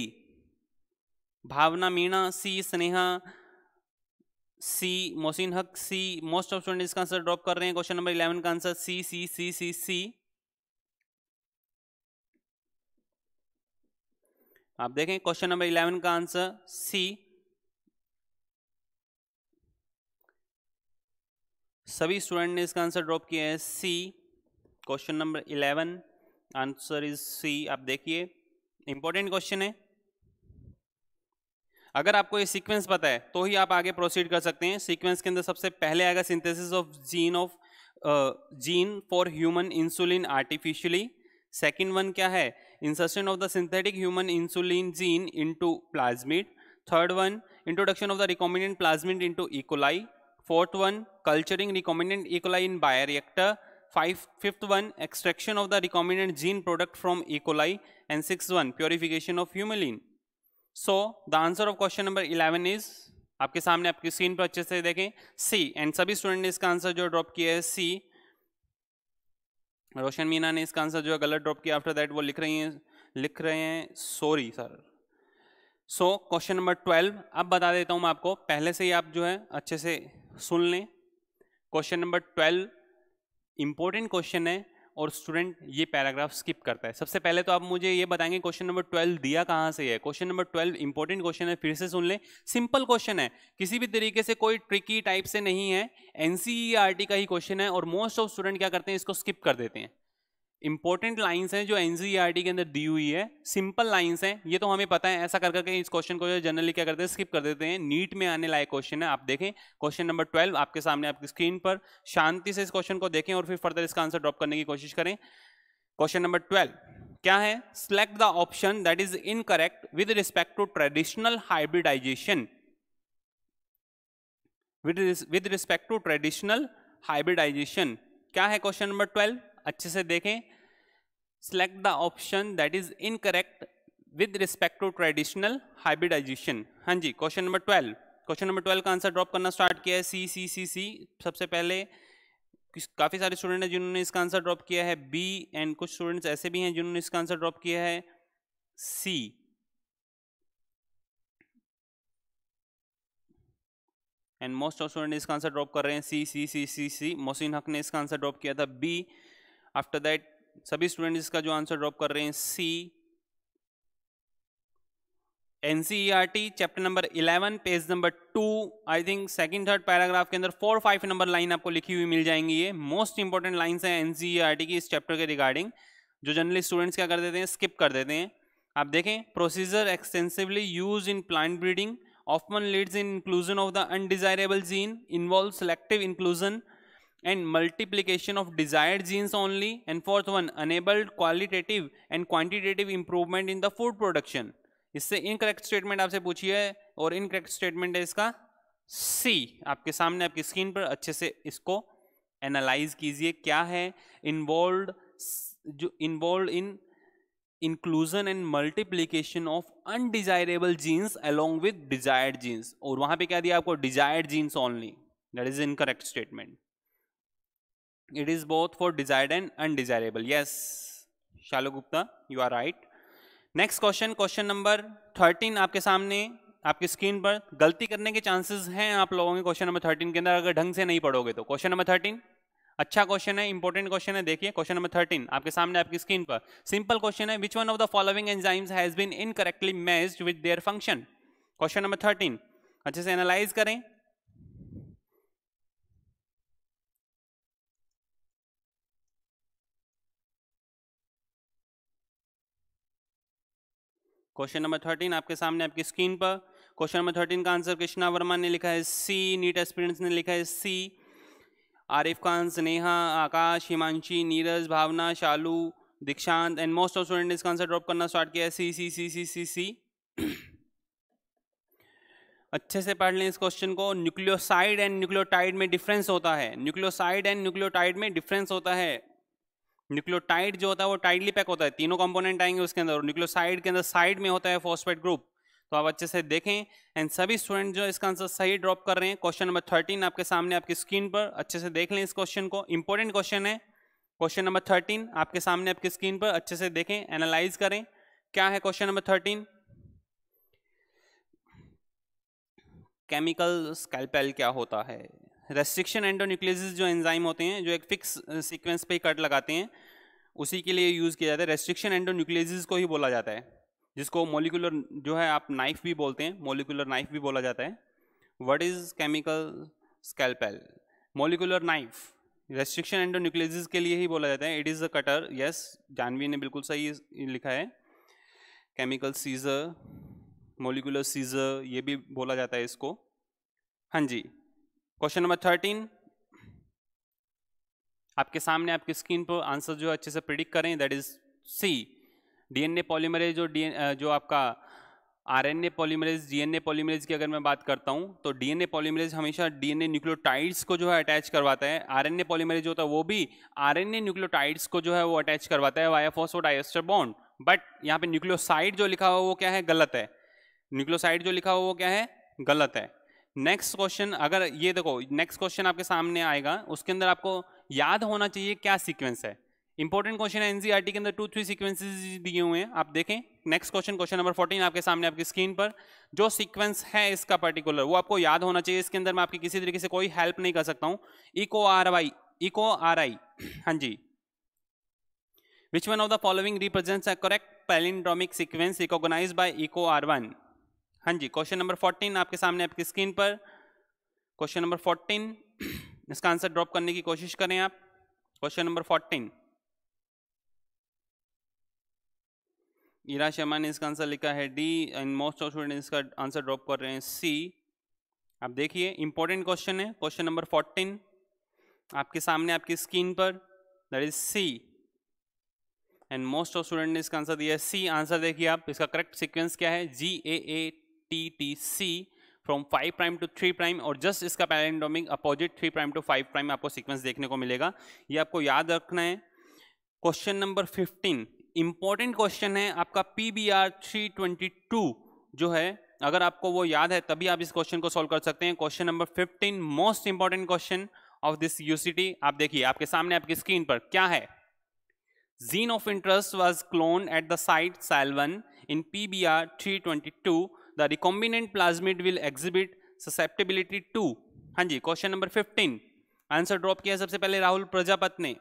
Bhavna Meena C Sneha C Mohsin Haq C most of student इसका आंसर ड्रॉप कर रहे हैं। क्वेश्चन नंबर इलेवन का answer C C C C C आप देखें क्वेश्चन नंबर इलेवन का आंसर सी सभी स्टूडेंट ने इसका आंसर ड्रॉप किया है C question number eleven answer is C आप देखिए इंपॉर्टेंट क्वेश्चन है। अगर आपको ये सीक्वेंस पता है तो ही आप आगे प्रोसीड कर सकते हैं। सीक्वेंस के अंदर सबसे पहले आएगा synthesis of gene of gene for human insulin artificially second one क्या है? Insertion of the synthetic human insulin gene into plasmid third one introduction of the recombinant plasmid into E coli fourth one culturing recombinant E coli in bioreactor five, fifth one, extraction of the recombinant product from E. coli. And sixth one, purification of humuline so the answer of question number eleven is आपके सामने आपकी screen पर अच्छे से देखें सी and सभी student ने इसका आंसर जो ड्रॉप किया है सी रोशन मीना ने इसका आंसर जो है गलत ड्रॉप किया आफ्टर दैट वो लिख रही हैं, लिख रहे हैं sorry sir so question number twelve अब बता देता हूँ मैं आपको, पहले से ही आप जो है अच्छे से सुन लें. Question number twelve important question है. और स्टूडेंट ये पैराग्राफ स्किप करता है। सबसे पहले तो आप मुझे ये बताएँगे क्वेश्चन नंबर ट्वेल्व दिया कहाँ से है? Question number twelve important question है, फिर से सुन लें। सिंपल क्वेश्चन है। किसी भी तरीके से कोई ट्रिकी टाइप से नहीं है। एनसीईआरटी का ही क्वेश्चन है और मोस्ट ऑफ़ स्टूडेंट क्या करते हैं, इसको स्किप कर देते हैं। इंपॉर्टेंट लाइंस हैं जो एनसीईआरटी के अंदर दी हुई है। सिंपल लाइंस हैं। ये तो हमें पता है, ऐसा कर करके इस क्वेश्चन को जो जनरली क्या करते हैं स्किप कर देते हैं। नीट में आने लायक क्वेश्चन है, आप देखें। क्वेश्चन नंबर ट्वेल्व आपके सामने आपकी स्क्रीन पर। शांति से इस क्वेश्चन को देखें और फिर फर्दर इसका आंसर ड्रॉप करने की कोशिश करें। क्वेश्चन नंबर ट्वेल्व क्या है? Select the option that is incorrect with respect to traditional hybridization with respect to traditional hybridization क्या है क्वेश्चन नंबर ट्वेल्व अच्छे से देखें select the option that is incorrect with respect to traditional hybridization हाँ जी question number twelve question number twelve का answer drop करना start किया है. सी सी सी सी सबसे पहले काफ़ी सारे स्टूडेंट हैं जिन्होंने इसका आंसर ड्रॉप किया है. बी एंड कुछ स्टूडेंट्स ऐसे भी हैं जिन्होंने इसका आंसर ड्रॉप किया है. C and most of student इसका आंसर ड्रॉप कर रहे हैं. सी सी सी सी सी मोहसिन हक ने इसका आंसर ड्रॉप किया था. बी आफ्टर दैट सभी स्टूडेंट इसका जो आंसर ड्रॉप कर रहे हैं C NCERT chapter number 11 page number two I think second third paragraph के अंदर फोर फाइव नंबर लाइन आपको लिखी हुई मिल जाएँगी ये. मोस्ट इंपॉर्टेंट लाइंस हैं एनसीईआरटी की इस चैप्टर के रिगार्डिंग जो जनरली स्टूडेंट्स क्या कर देते हैं स्किप कर देते हैं. आप देखें procedure extensively use in plant breeding often leads in inclusion of the undesirable gene involve selective inclusion and multiplication of desired genes only. And fourth one, enabled qualitative and quantitative improvement in the food production. इससे incorrect statement आपसे पूछी है और incorrect statement है इसका सी आपके सामने आपकी स्क्रीन पर अच्छे से इसको एनालाइज कीजिए क्या है इन्वॉल्व जो involve in inclusion and multiplication of undesirable genes along with desired genes और वहाँ पे क्या दिया आपको? Desired genes only that is incorrect statement it is both for desired and undesirable yes Shalu Gupta you are right next question question number thirteen आपके सामने, आपकी screen पर। गलती करने के चांसेस हैं आप लोगों के क्वेश्चन नंबर थर्टीन के अंदर, अगर ढंग से नहीं पढ़ोगे तो। क्वेश्चन नंबर थर्टीन अच्छा क्वेश्चन है इंपॉर्टेंट क्वेश्चन है, देखिए क्वेश्चन नंबर थर्टीन आपके सामने, आपकी स्क्रीन पर। सिंपल क्वेश्चन है which one of the following enzymes has been incorrectly matched with their function question number thirteen अच्छे से एनालाइज करें। क्वेश्चन नंबर थर्टीन आपके सामने आपकी स्क्रीन पर। क्वेश्चन नंबर थर्टीन का आंसर कृष्णा वर्मा ने लिखा है सी नीट एस्पिरेंट्स ने लिखा है सी आरिफ खान स्नेहा आकाश Himanshi Neeraj Bhavna Shalu Dikshant and most of student इसका आंसर ड्रॉप करना स्टार्ट किया है सी सी सी सी सी सी अच्छे से पढ़ लें इस क्वेश्चन को। न्यूक्लियोसाइड एंड न्यूक्लियोटाइड में डिफरेंस होता है। न्यूक्लियोसाइड एंड न्यूक्लियोटाइड में डिफरेंस होता है। न्यूक्लियोटाइड जो होता है वो टाइडली पैक होता है। तीनों कंपोनेंट आएँगे उसके अंदर न्यूक्लियोसाइड के अंदर साइड में होता है फॉस्फेट ग्रुप। तो आप अच्छे से देखें एंड सभी स्टूडेंट जो इसका आंसर सही ड्रॉप कर रहे हैं क्वेश्चन नंबर थर्टीन आपके सामने आपकी स्क्रीन पर, अच्छे से देख लें इस क्वेश्चन को। इंपॉर्टेंट क्वेश्चन है। क्वेश्चन नंबर थर्टीन आपके सामने आपकी स्क्रीन पर, अच्छे से देखें एनालाइज करें। क्या है question number thirteen chemical scalpel क्या होता है? रेस्ट्रिक्शन एंडोन्यूक्लियस जो एंजाइम होते हैं, जो एक फिक्स सीक्वेंस पे कट लगाते हैं, उसी के लिए यूज़ किया जाता है। रेस्ट्रिक्शन एंडोन्यूक्लियस को ही बोला जाता है, जिसको मोलिकुलर जो है आप नाइफ भी बोलते हैं मोलिकुलर नाइफ भी बोला जाता है। What is chemical scalpel molecular knife restriction endonuclease के लिए ही बोला जाता है। It is a cutter yes Janvi ने बिल्कुल सही लिखा है। केमिकल सीजर मोलिकुलर सीजर ये भी बोला जाता है इसको। हाँ जी क्वेश्चन नंबर थर्टीन आपके सामने आपकी स्क्रीन पर आंसर जो अच्छे से प्रिडिक्ट करें that is C DNA polymerase जो डी जो आपका आरएनए पॉलीमरेज डीएनए पॉलीमरेज की अगर मैं बात करता हूँ तो डीएनए पॉलीमरेज हमेशा डीएनए न्यूक्लियोटाइड्स को जो है अटैच करवाता है। आरएनए पॉलीमरेज होता है वो भी आरएनए न्यूक्लियोटाइड्स को जो है वो अटैच करवाता है वाया फोस्फोडाइस्टर बॉन्ड बट यहाँ पे न्यूक्लियोसाइड जो लिखा हुआ वो क्या है? गलत है। न्यूक्लियोसाइड जो लिखा हुआ वो क्या है? गलत है। नेक्स्ट क्वेश्चन अगर ये देखो नेक्स्ट क्वेश्चन आपके सामने आएगा, उसके अंदर आपको याद होना चाहिए क्या सीक्वेंस है। इंपॉर्टेंट क्वेश्चन है एनसीईआरटी के अंदर टू थ्री सीक्वेंसेस दिए हुए हैं, आप देखें। Next question question number fourteen आपके सामने आपकी स्क्रीन पर। जो सीक्वेंस है इसका पर्टिकुलर वो आपको याद होना चाहिए, इसके अंदर मैं आपकी किसी तरीके से कोई हेल्प नहीं कर सकता हूँ। Eco R Y Eco R I हाँ जी। Which one of the following represents a correct palindromic sequence recognise by Eco R one हाँ जी क्वेश्चन नंबर फोर्टीन आपके सामने आपकी स्क्रीन पर। क्वेश्चन नंबर फोर्टीन इसका आंसर ड्रॉप करने की कोशिश करें आप। Question number fourteen Ira Sharma ने इसका आंसर लिखा है D and most of student इसका आंसर ड्रॉप कर रहे हैं सी आप देखिए इंपॉर्टेंट क्वेश्चन है। क्वेश्चन नंबर फोर्टीन आपके सामने आपकी स्क्रीन पर that is C and most of student ने इसका आंसर दिया सी आंसर देखिए आप, इसका करेक्ट सीक्वेंस क्या है? G A A T T C from five prime to three prime और जस्ट इसका palindromic opposite three prime to five prime आपको सीक्वेंस देखने को मिलेगा। ये आपको याद रखना है। Question number fifteen important question है आपका P B R three twenty two जो है। अगर आपको वो याद है तभी आप इस क्वेश्चन को सॉल्व कर सकते हैं। Question number fifteen most important question of this यूसिटी आप देखिए, आपके सामने आपकी स्क्रीन पर क्या है? Gene of interest was clone at the site Sal one in P B R three twenty two the recombinant plasmid will exhibit susceptibility to हाँ जी question number fifteen answer drop किया सबसे पहले राहुल प्रजापत ने.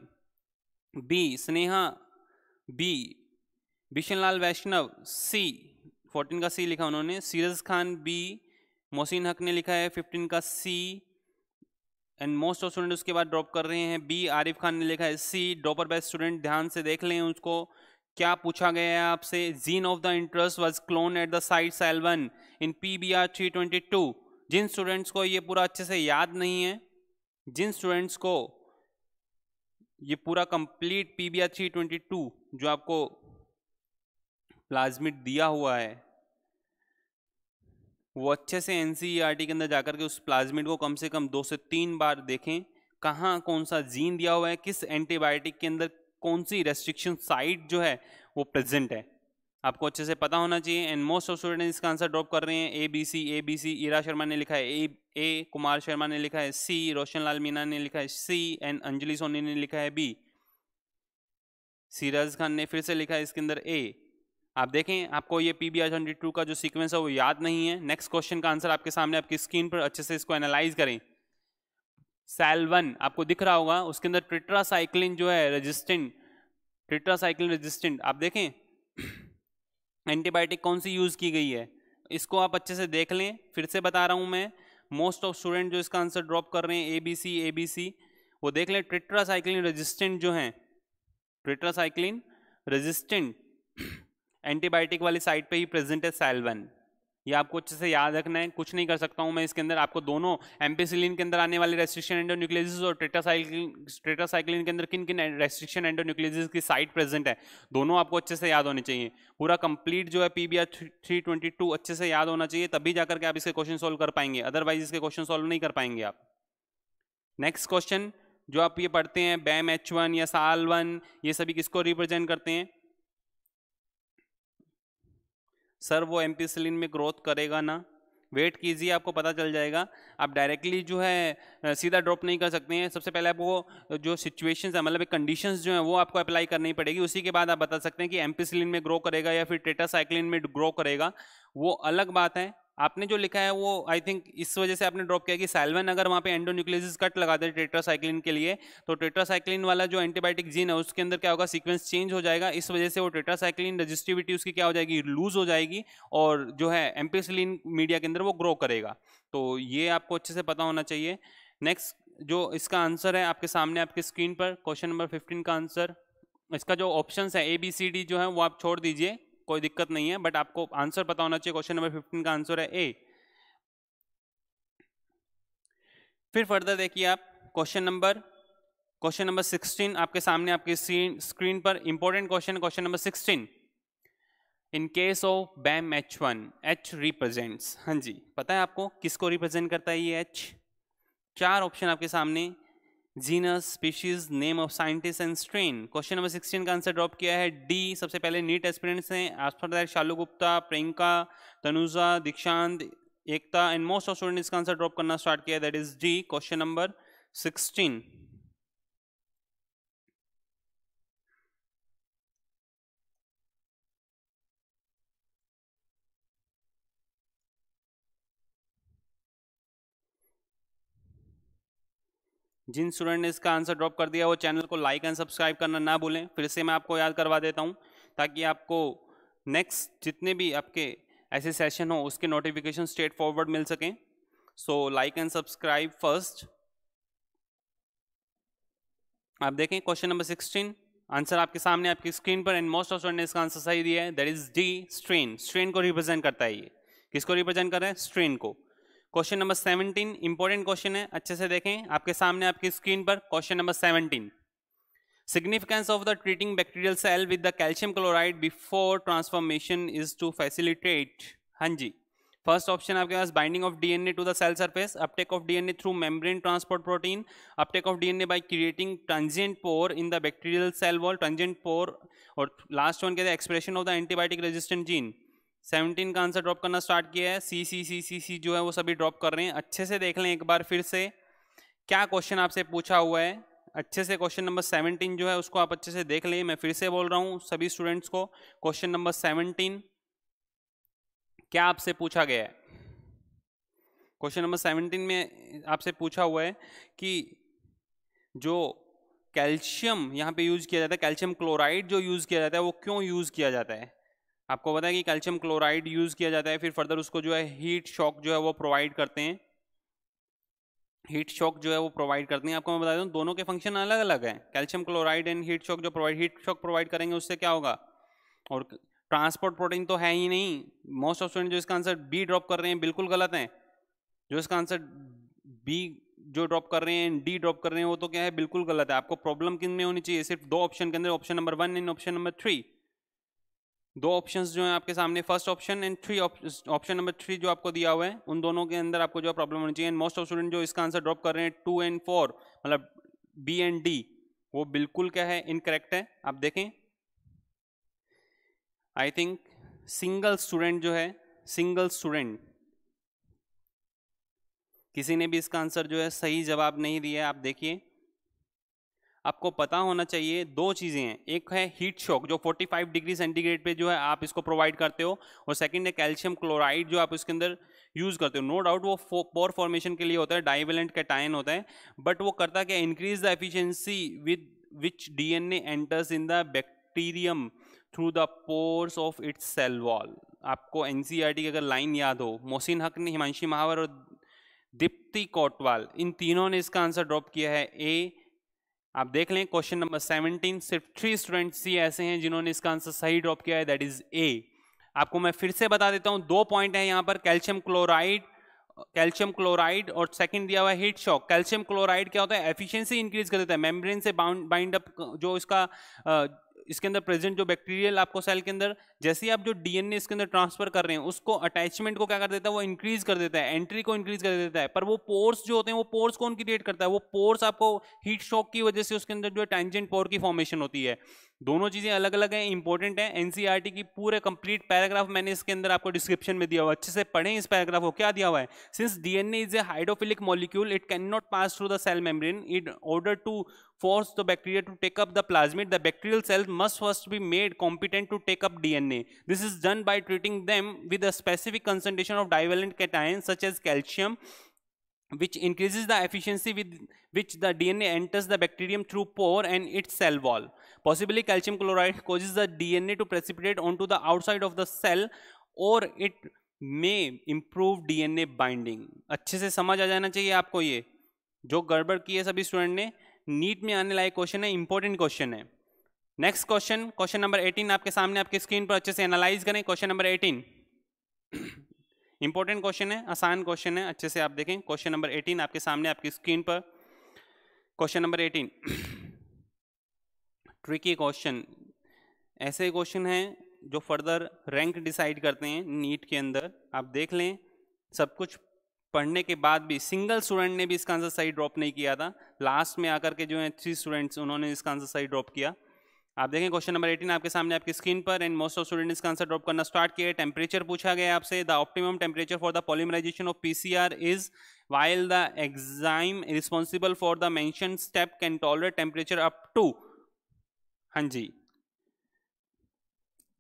B Sneha. B Bishan Vaishnav. C fourteen का C लिखा उन्होंने. Series Khan B Mohsin Haq ने लिखा है. फिफ्टीन का C and most of student उसके बाद ड्रॉप कर रहे हैं. बी आरिफ खान ने लिखा है. सी ड्रॉपर बेस्ट स्टूडेंट ध्यान से देख लें उसको. क्या पूछा गया है आपसे? Gene of the interest was clone at the site Sal one in P B R three twenty two Jin students को ये पूरा अच्छे से याद नहीं है, जिन स्टूडेंट्स को ये पूरा complete P B R three twenty two जो आपको प्लाज्मिट दिया हुआ है, वो अच्छे से एन e के अंदर जाकर के उस प्लाज्मिड को कम से कम दो से तीन बार देखें, कहाँ कौन सा जीन दिया हुआ है, किस एंटीबायोटिक के अंदर कौन सी रेस्ट्रिक्शन साइट जो है, वो प्रेजेंट है? आपको अच्छे से पता होना चाहिए एंड मोस्ट ऑफ़ स्टूडेंट इसका आंसर ड्रॉप कर रहे हैं। A B C A B C Ira Sharma ने लिखा है। ए ए कुमार शर्मा ने लिखा है। सी रोशन लाल मीना ने लिखा है। सी एंड अंजलि सोनी ने लिखा है। बी सीराज खान ने फिर से लिखा है इसके अंदर ए आप देखें, आपको ये P B R twenty two का जो सीक्वेंस है, वो याद नहीं है। नेक्स्ट क्वेश्चन का आंसर आपके सामने, आपकी स्क्रीन पर अच्छे से इसको एनालाइज करें। सेल वन आपको दिख रहा होगा, उसके अंदर ट्रिट्रासाइक्लिन जो है रेजिस्टेंट ट्रिट्रासाइक्लिन रेजिस्टेंट आप देखें (clears throat) एंटीबायोटिक कौन सी यूज़ की गई है? इसको आप अच्छे से देख लें, फिर से बता रहा हूँ मैं मोस्ट ऑफ़ स्टूडेंट जो इसका आंसर ड्रॉप कर रहे हैं A B C A B सी वो देख लें ट्रिट्रासाइक्लिन रेजिस्टेंट जो हैं ट्रिट्रासाइक्लिन रेजिस्टेंट एंटीबायोटिक वाली साइड पे ही प्रेजेंट है सैलवन। ये आपको अच्छे से याद रखना है। कुछ नहीं कर सकता हूँ मैं इसके अंदर। आपको दोनों एम्पीसिलिन के अंदर आने वाले रेस्ट्रिक्शन एंडोन्यूक्लियस और टेटासाइक्लिन टेटासाइक्लिन के अंदर किन किन रेस्ट्रिक्शन एंडोन्यूक्लियस की साइट प्रेजेंट है? दोनों आपको अच्छे से याद होने चाहिए। पूरा कंप्लीट जो है पी बी अच्छे से याद होना चाहिए, तभी जाकर के आप इसके क्वेश्चन सोल्व कर पाएँगे। अदरवाइज़ इसके क्वेश्चन सोल्व नहीं कर पाएँगे आप। नेक्स्ट क्वेश्चन जो आप ये पढ़ते हैं बैम एच वन या साल वन ये सभी किसको रिप्रेजेंट करते हैं? सर वो एम्पीसिलिन में ग्रोथ करेगा ना? वेट कीजिए, आपको पता चल जाएगा। आप डायरेक्टली जो है सीधा ड्रॉप नहीं कर सकते हैं। सबसे पहले आपको जो सिचुएशन है मतलब कंडीशंस जो हैं, वो आपको अप्लाई करनी पड़ेगी। उसी के बाद आप बता सकते हैं कि एम्पीसिलिन में ग्रो करेगा या फिर टेटासाइक्लिन में ग्रो करेगा। वो अलग बात है। आपने जो लिखा है वो आई थिंक इस वजह से आपने ड्रॉप किया कि सैलवन अगर वहाँ पे एंडोन्यूक्लियस कट लगा दे टेट्रासाइक्लिन के लिए तो टेट्रासाइक्लिन वाला जो एंटीबायोटिक जीन है, उसके अंदर क्या होगा? सीक्वेंस चेंज हो जाएगा। इस वजह से वो टेट्रासाइक्लिन रजिस्टिविटी उसकी क्या हो जाएगी? लूज हो जाएगी और जो है एम्पिसिलिन मीडिया के अंदर वो ग्रो करेगा। तो ये आपको अच्छे से पता होना चाहिए। नेक्स्ट जो इसका आंसर है आपके सामने आपके स्क्रीन पर क्वेश्चन नंबर फिफ्टीन का आंसर इसका जो ऑप्शन है ए बी सी डी जो है वो आप छोड़ दीजिए। कोई दिक्कत नहीं है बट आपको आंसर पता होना चाहिए क्वेश्चन नंबर फिफ्टीन का आंसर है ए फिर फर्दर देखिए आप question number question number sixteen आपके सामने आपके स्क्रीन पर important question question number sixteen in case of Bam H one H represents हाँ जी, पता है आपको किसको रिप्रेजेंट करता है ये एच चार ऑप्शन आपके सामने genus species name of scientist and strain question number sixteen का आंसर ड्रॉप किया है डी सबसे पहले नीट एस्पिरेंट्स हैं. For Shalu Gupta, Priyanka, Tanuja, Dikshant, Ekta and most of student इसका आंसर ड्रॉप करना स्टार्ट किया that is D question number sixteen Jin student ने इसका आंसर ड्रॉप कर दिया, वो चैनल को लाइक एंड सब्सक्राइब करना ना भूलें। फिर से मैं आपको याद करवा देता हूँ, ताकि आपको नेक्स्ट जितने भी आपके ऐसे सेशन हो, उसके नोटिफिकेशन स्ट्रेट फॉरवर्ड मिल सकें। So like and subscribe first आप देखें क्वेश्चन नंबर सिक्सटीन आंसर आपके सामने, आपकी स्क्रीन पर एंड मोस्ट ऑफ़ स्टूडेंट ने इसका आंसर सही दिया है। That is D strain strain को रिप्रेजेंट करता है ये। किसको रिप्रेजेंट कर रहे हैं? स्ट्रेन को। Question number seventeen, important question है, अच्छे से देखें। आपके सामने आपकी स्क्रीन पर question number seventeen. significance of the treating bacterial cell with the calcium chloride before transformation is to facilitate हाँ जी। फ़र्स्ट ऑप्शन आपके पास binding of DNA to the cell surface, uptake of DNA through membrane transport protein, uptake of DNA by creating transient pore in the bacterial cell wall, transient pore, और last one कहते हैं expression of the antibiotic resistant gene. 17 का answer drop करना start किया है। सी C C C सी जो है वो सभी ड्रॉप कर रहे हैं। अच्छे से देख लें एक बार फिर से। क्या क्वेश्चन आपसे पूछा हुआ है? अच्छे से क्वेश्चन नंबर 17 जो है उसको आप अच्छे से देख लें। मैं फिर से बोल रहा हूँ सभी स्टूडेंट्स को। क्वेश्चन नंबर 17 क्या आपसे पूछा गया है? क्वेश्चन नंबर 17 में आपसे पूछा हुआ है कि जो कैल्शियम यहाँ पे यूज़ किया जाता है, कैल्शियम क्लोराइड जो यूज़ किया जाता है, वो क्यों यूज़ किया जाता है? आपको पता है कि कैल्शियम क्लोराइड यूज़ किया जाता है, फिर फर्दर उसको जो है हीट शॉक जो है वो प्रोवाइड करते हैं। हीट शॉक जो है वो प्रोवाइड करते हैं। आपको मैं बता दूँ, दोनों के फ़ंक्शन अलग अलग हैं। Calcium chloride and heat shock जो प्रोवाइड, हीट शॉक प्रोवाइड करेंगे, उससे क्या होगा? और ट्रांसपोर्ट प्रोटीन तो है ही नहीं। मोस्ट ऑफ़ स्टूडेंट जो इसका आंसर बी ड्रॉप कर रहे हैं, बिल्कुल गलत है। जो इसका आंसर बी जो ड्रॉप कर रहे हैं डी ड्रॉप कर रहे हैं, वो तो क्या है? बिल्कुल गलत है। आपको प्रॉब्लम किन में होनी चाहिए? सिर्फ़ दो ऑप्शन के अंदर option number one and option number three दो ऑप्शंस जो हैं आपके सामने। First option and three option number three जो आपको दिया हुआ है, उन दोनों के अंदर आपको जो प्रॉब्लम होनी चाहिए। एंड मोस्ट ऑफ़ स्टूडेंट जो इसका आंसर ड्रॉप कर रहे हैं टू एंड फोर मतलब बी एंड डी वो बिल्कुल क्या है इनकरेक्ट है। आप देखें। आई थिंक सिंगल स्टूडेंट जो है सिंगल स्टूडेंट किसी ने भी इसका आंसर जो है सही जवाब नहीं दिया आप देखिए। आपको पता होना चाहिए दो चीज़ें हैं। एक है हीट शॉक जो 45 डिग्री सेंटीग्रेड पे जो है आप इसको प्रोवाइड करते हो, और सेकंड है कैल्शियम क्लोराइड जो आप इसके अंदर यूज़ करते हो। नो डाउट वो पोर फॉर्मेशन के लिए होता है डाइवेलेंट कैटायन होता है बट वो करता क्या increase the efficiency with which the DNA enters in the bacterium through the pores of its cell wall आपको एनसीईआरटी की अगर लाइन याद हो, मोहसिन हक ने, हिमांशी महावर और दीप्ति कोटवाल, इन तीनों ने इसका आंसर ड्रॉप किया है। ए आप देख लें क्वेश्चन नंबर 17 सिर्फ़ थ्री स्टूडेंट्स ही ऐसे हैं जिन्होंने इसका आंसर सही ड्रॉप किया है दैट इज़ ए आपको मैं फिर से बता देता हूँ, दो पॉइंट है यहाँ पर कैल्शियम क्लोराइड कैल्शियम क्लोराइड और सेकंड दिया हुआ है हीट शॉक कैल्शियम क्लोराइड क्या होता है? एफिशिएंसी इंक्रीज कर देता है मेम्ब्रेन से बाउंड बाइंड अप जो इसका इसके अंदर प्रेजेंट जो बैक्टीरियल आपको सेल के अंदर जैसे आप जो डीएनए इसके अंदर ट्रांसफ़र कर रहे हैं उसको अटैचमेंट को क्या कर देता है? वो इंक्रीज कर देता है एंट्री को इंक्रीज कर देता है। पर वो पोर्स जो होते हैं वो पोर्स कौन क्रिएट करता है? वो पोर्स आपको हीट शॉक की वजह से उसके अंदर जो टेंजेंट पोर की फॉर्मेशन होती है। दोनों चीज़ें अलग अलग हैं। इंपॉर्टेंट है एनसीईआरटी की पूरे कंप्लीट पैराग्राफ मैंने इसके अंदर आपको डिस्क्रिप्शन में दिया हुआ अच्छे से पढ़ें इस पैराग्राफ को क्या दिया हुआ है? Since DNA is a hydrophilic molecule it can not pass through the cell membrane it order to force the bacteria to take the the plasmid, the bacterial cells must first be made competent to take up DNA. This is done by treating them with a specific concentration of divalent cations such as calcium, which increases the efficiency with which the DNA enters the bacterium through pore and its cell wall. Possibly calcium chloride causes the DNA to precipitate onto the outside of the cell or it may improve DNA binding. अच्छे से समझ आ जाना चाहिए आपको ये जो गड़बड़ की है सभी स्टूडेंट ने नीट में आने लायक क्वेश्चन है इंपॉर्टेंट क्वेश्चन है नेक्स्ट क्वेश्चन क्वेश्चन नंबर 18 आपके सामने, आपके स्क्रीन पर अच्छे से एनालाइज करें क्वेश्चन नंबर 18 इंपॉर्टेंट क्वेश्चन है, आसान क्वेश्चन है, अच्छे से आप देखें. क्वेश्चन नंबर 18 आपके सामने, आपकी स्क्रीन पर. क्वेश्चन नंबर 18 ट्रिकी क्वेश्चन ऐसे क्वेश्चन हैं जो फर्दर रैंक डिसाइड करते हैं नीट के अंदर. आप देख लें, सब कुछ पढ़ने के बाद भी सिंगल स्टूडेंट ने भी इसका आंसर सही ड्रॉप नहीं किया था. लास्ट में आकर के जो है थ्री स्टूडेंट्स उन्होंने इसका आंसर सही ड्रॉप किया. आप देखें, क्वेश्चन नंबर 18 आपके सामने आपकी स्क्रीन पर एंड मोस्ट ऑफ़ स्टूडेंट इसका आंसर ड्रॉप करना स्टार्ट किया टेम्परेचर पूछा गया आपसे। The optimum temperature for the polymerisation of PCR is while the enzyme responsible for the mention step can tolerate temperature up to हाँ जी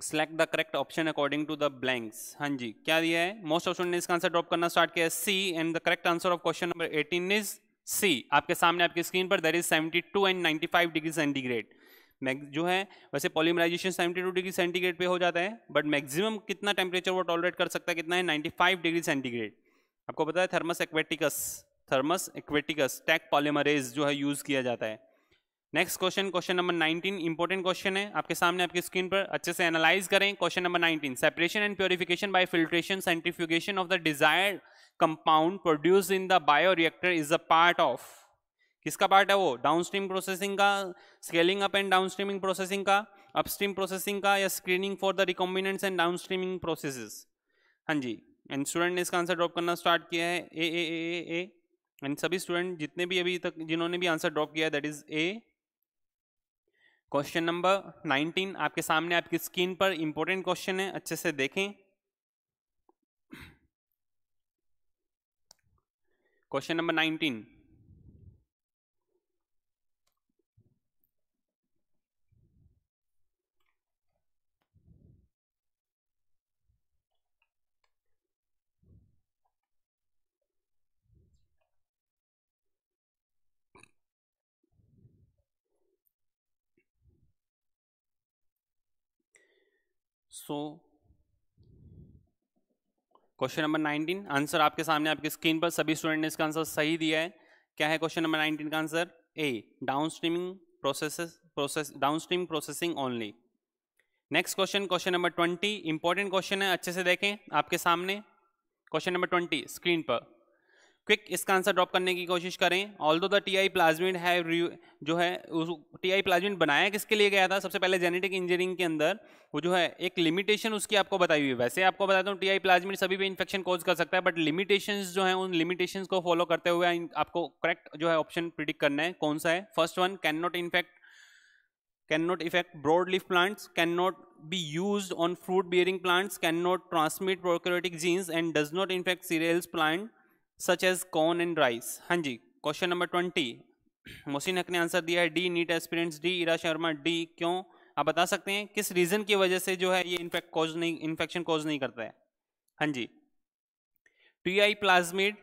select the correct option according to the blanks हाँ जी, क्या दिया है? Most of ने इसका answer drop करना start किया C and the correct answer of question number 18 is C आपके सामने आपकी स्क्रीन पर there is 72 and 95 degree centigrade जो है, वैसे पॉलीमराइजेशन 72 डिग्री सेंटीग्रेड पे हो जाता है बट मैक्सिमम कितना टेम्परेचर वो टॉलरेट कर सकता है, कितना है 95 डिग्री सेंटीग्रेड आपको पता है Thermus aquaticus Thermus aquaticus Taq polymerase जो है यूज़ किया जाता है. Next question question number 19 important question है, आपके सामने, आपकी स्क्रीन पर, अच्छे से एनालाइज करें. Question number 19 separation and purification by filtration centrifugation of the desired compound produce in the bioreactor is a part of किसका पार्ट है वो? डाउनस्ट्रीम प्रोसेसिंग का scaling up and downstreaming processing का अपस्ट्रीम प्रोसेसिंग का, या screening for the recombinants and downstreaming processes हाँ जी and student ने इसका आंसर ड्रॉप करना स्टार्ट किया है A A A A and सभी स्टूडेंट जितने भी अभी तक, जिन्होंने भी आंसर ड्रॉप किया है that is A question number 19 आपके सामने आपकी स्क्रीन पर इंपॉर्टेंट क्वेश्चन है, अच्छे से देखें। Question number 19 so question number 19 answer आपके सामने, आपकी स्क्रीन पर, सभी स्टूडेंट ने इसका आंसर सही दिया है। क्या है क्वेश्चन नंबर 19 का answer? A down streaming process process down stream processing only next question question number 20 important question है, अच्छे से देखें आपके सामने। क्वेश्चन नंबर 20 स्क्रीन पर। क्विक इसका आंसर ड्रॉप करने की कोशिश करें। ऑल दो द टी आई प्लाज्मिड है जो है टी आई प्लाज्मिड बनाया किसके लिए गया था? सबसे पहले जेनेटिक इंजीनियरिंग के अंदर, वो जो है, एक लिमिटेशन उसकी आपको बताई हुई वैसे आपको बताता हूँ टी आई प्लाज्मिड सभी भी इन्फेक्शन कोज कर सकता है बट लिमिटेशन जो है, उन लिमिटेशन को फॉलो करते हुए आपको करेक्ट जो है ऑप्शन प्रिडिक्ट करना है, कौन सा है? First one can not infect can not effect broad leaf plants can not be use on fruit bearing plants can not transmit prokaryotic genes and does not infect cereals plant such as corn and rice हाँ जी question number twenty Mohsin Haq ने answer दिया है D NEET aspirants D Ira Sharma D क्यों? आप बता सकते हैं किस रीजन की वजह से जो है ये इन्फेक्ट कॉज नहीं इन्फेक्शन कॉज नहीं करता है? हाँ जी. टी आई प्लाज्मिड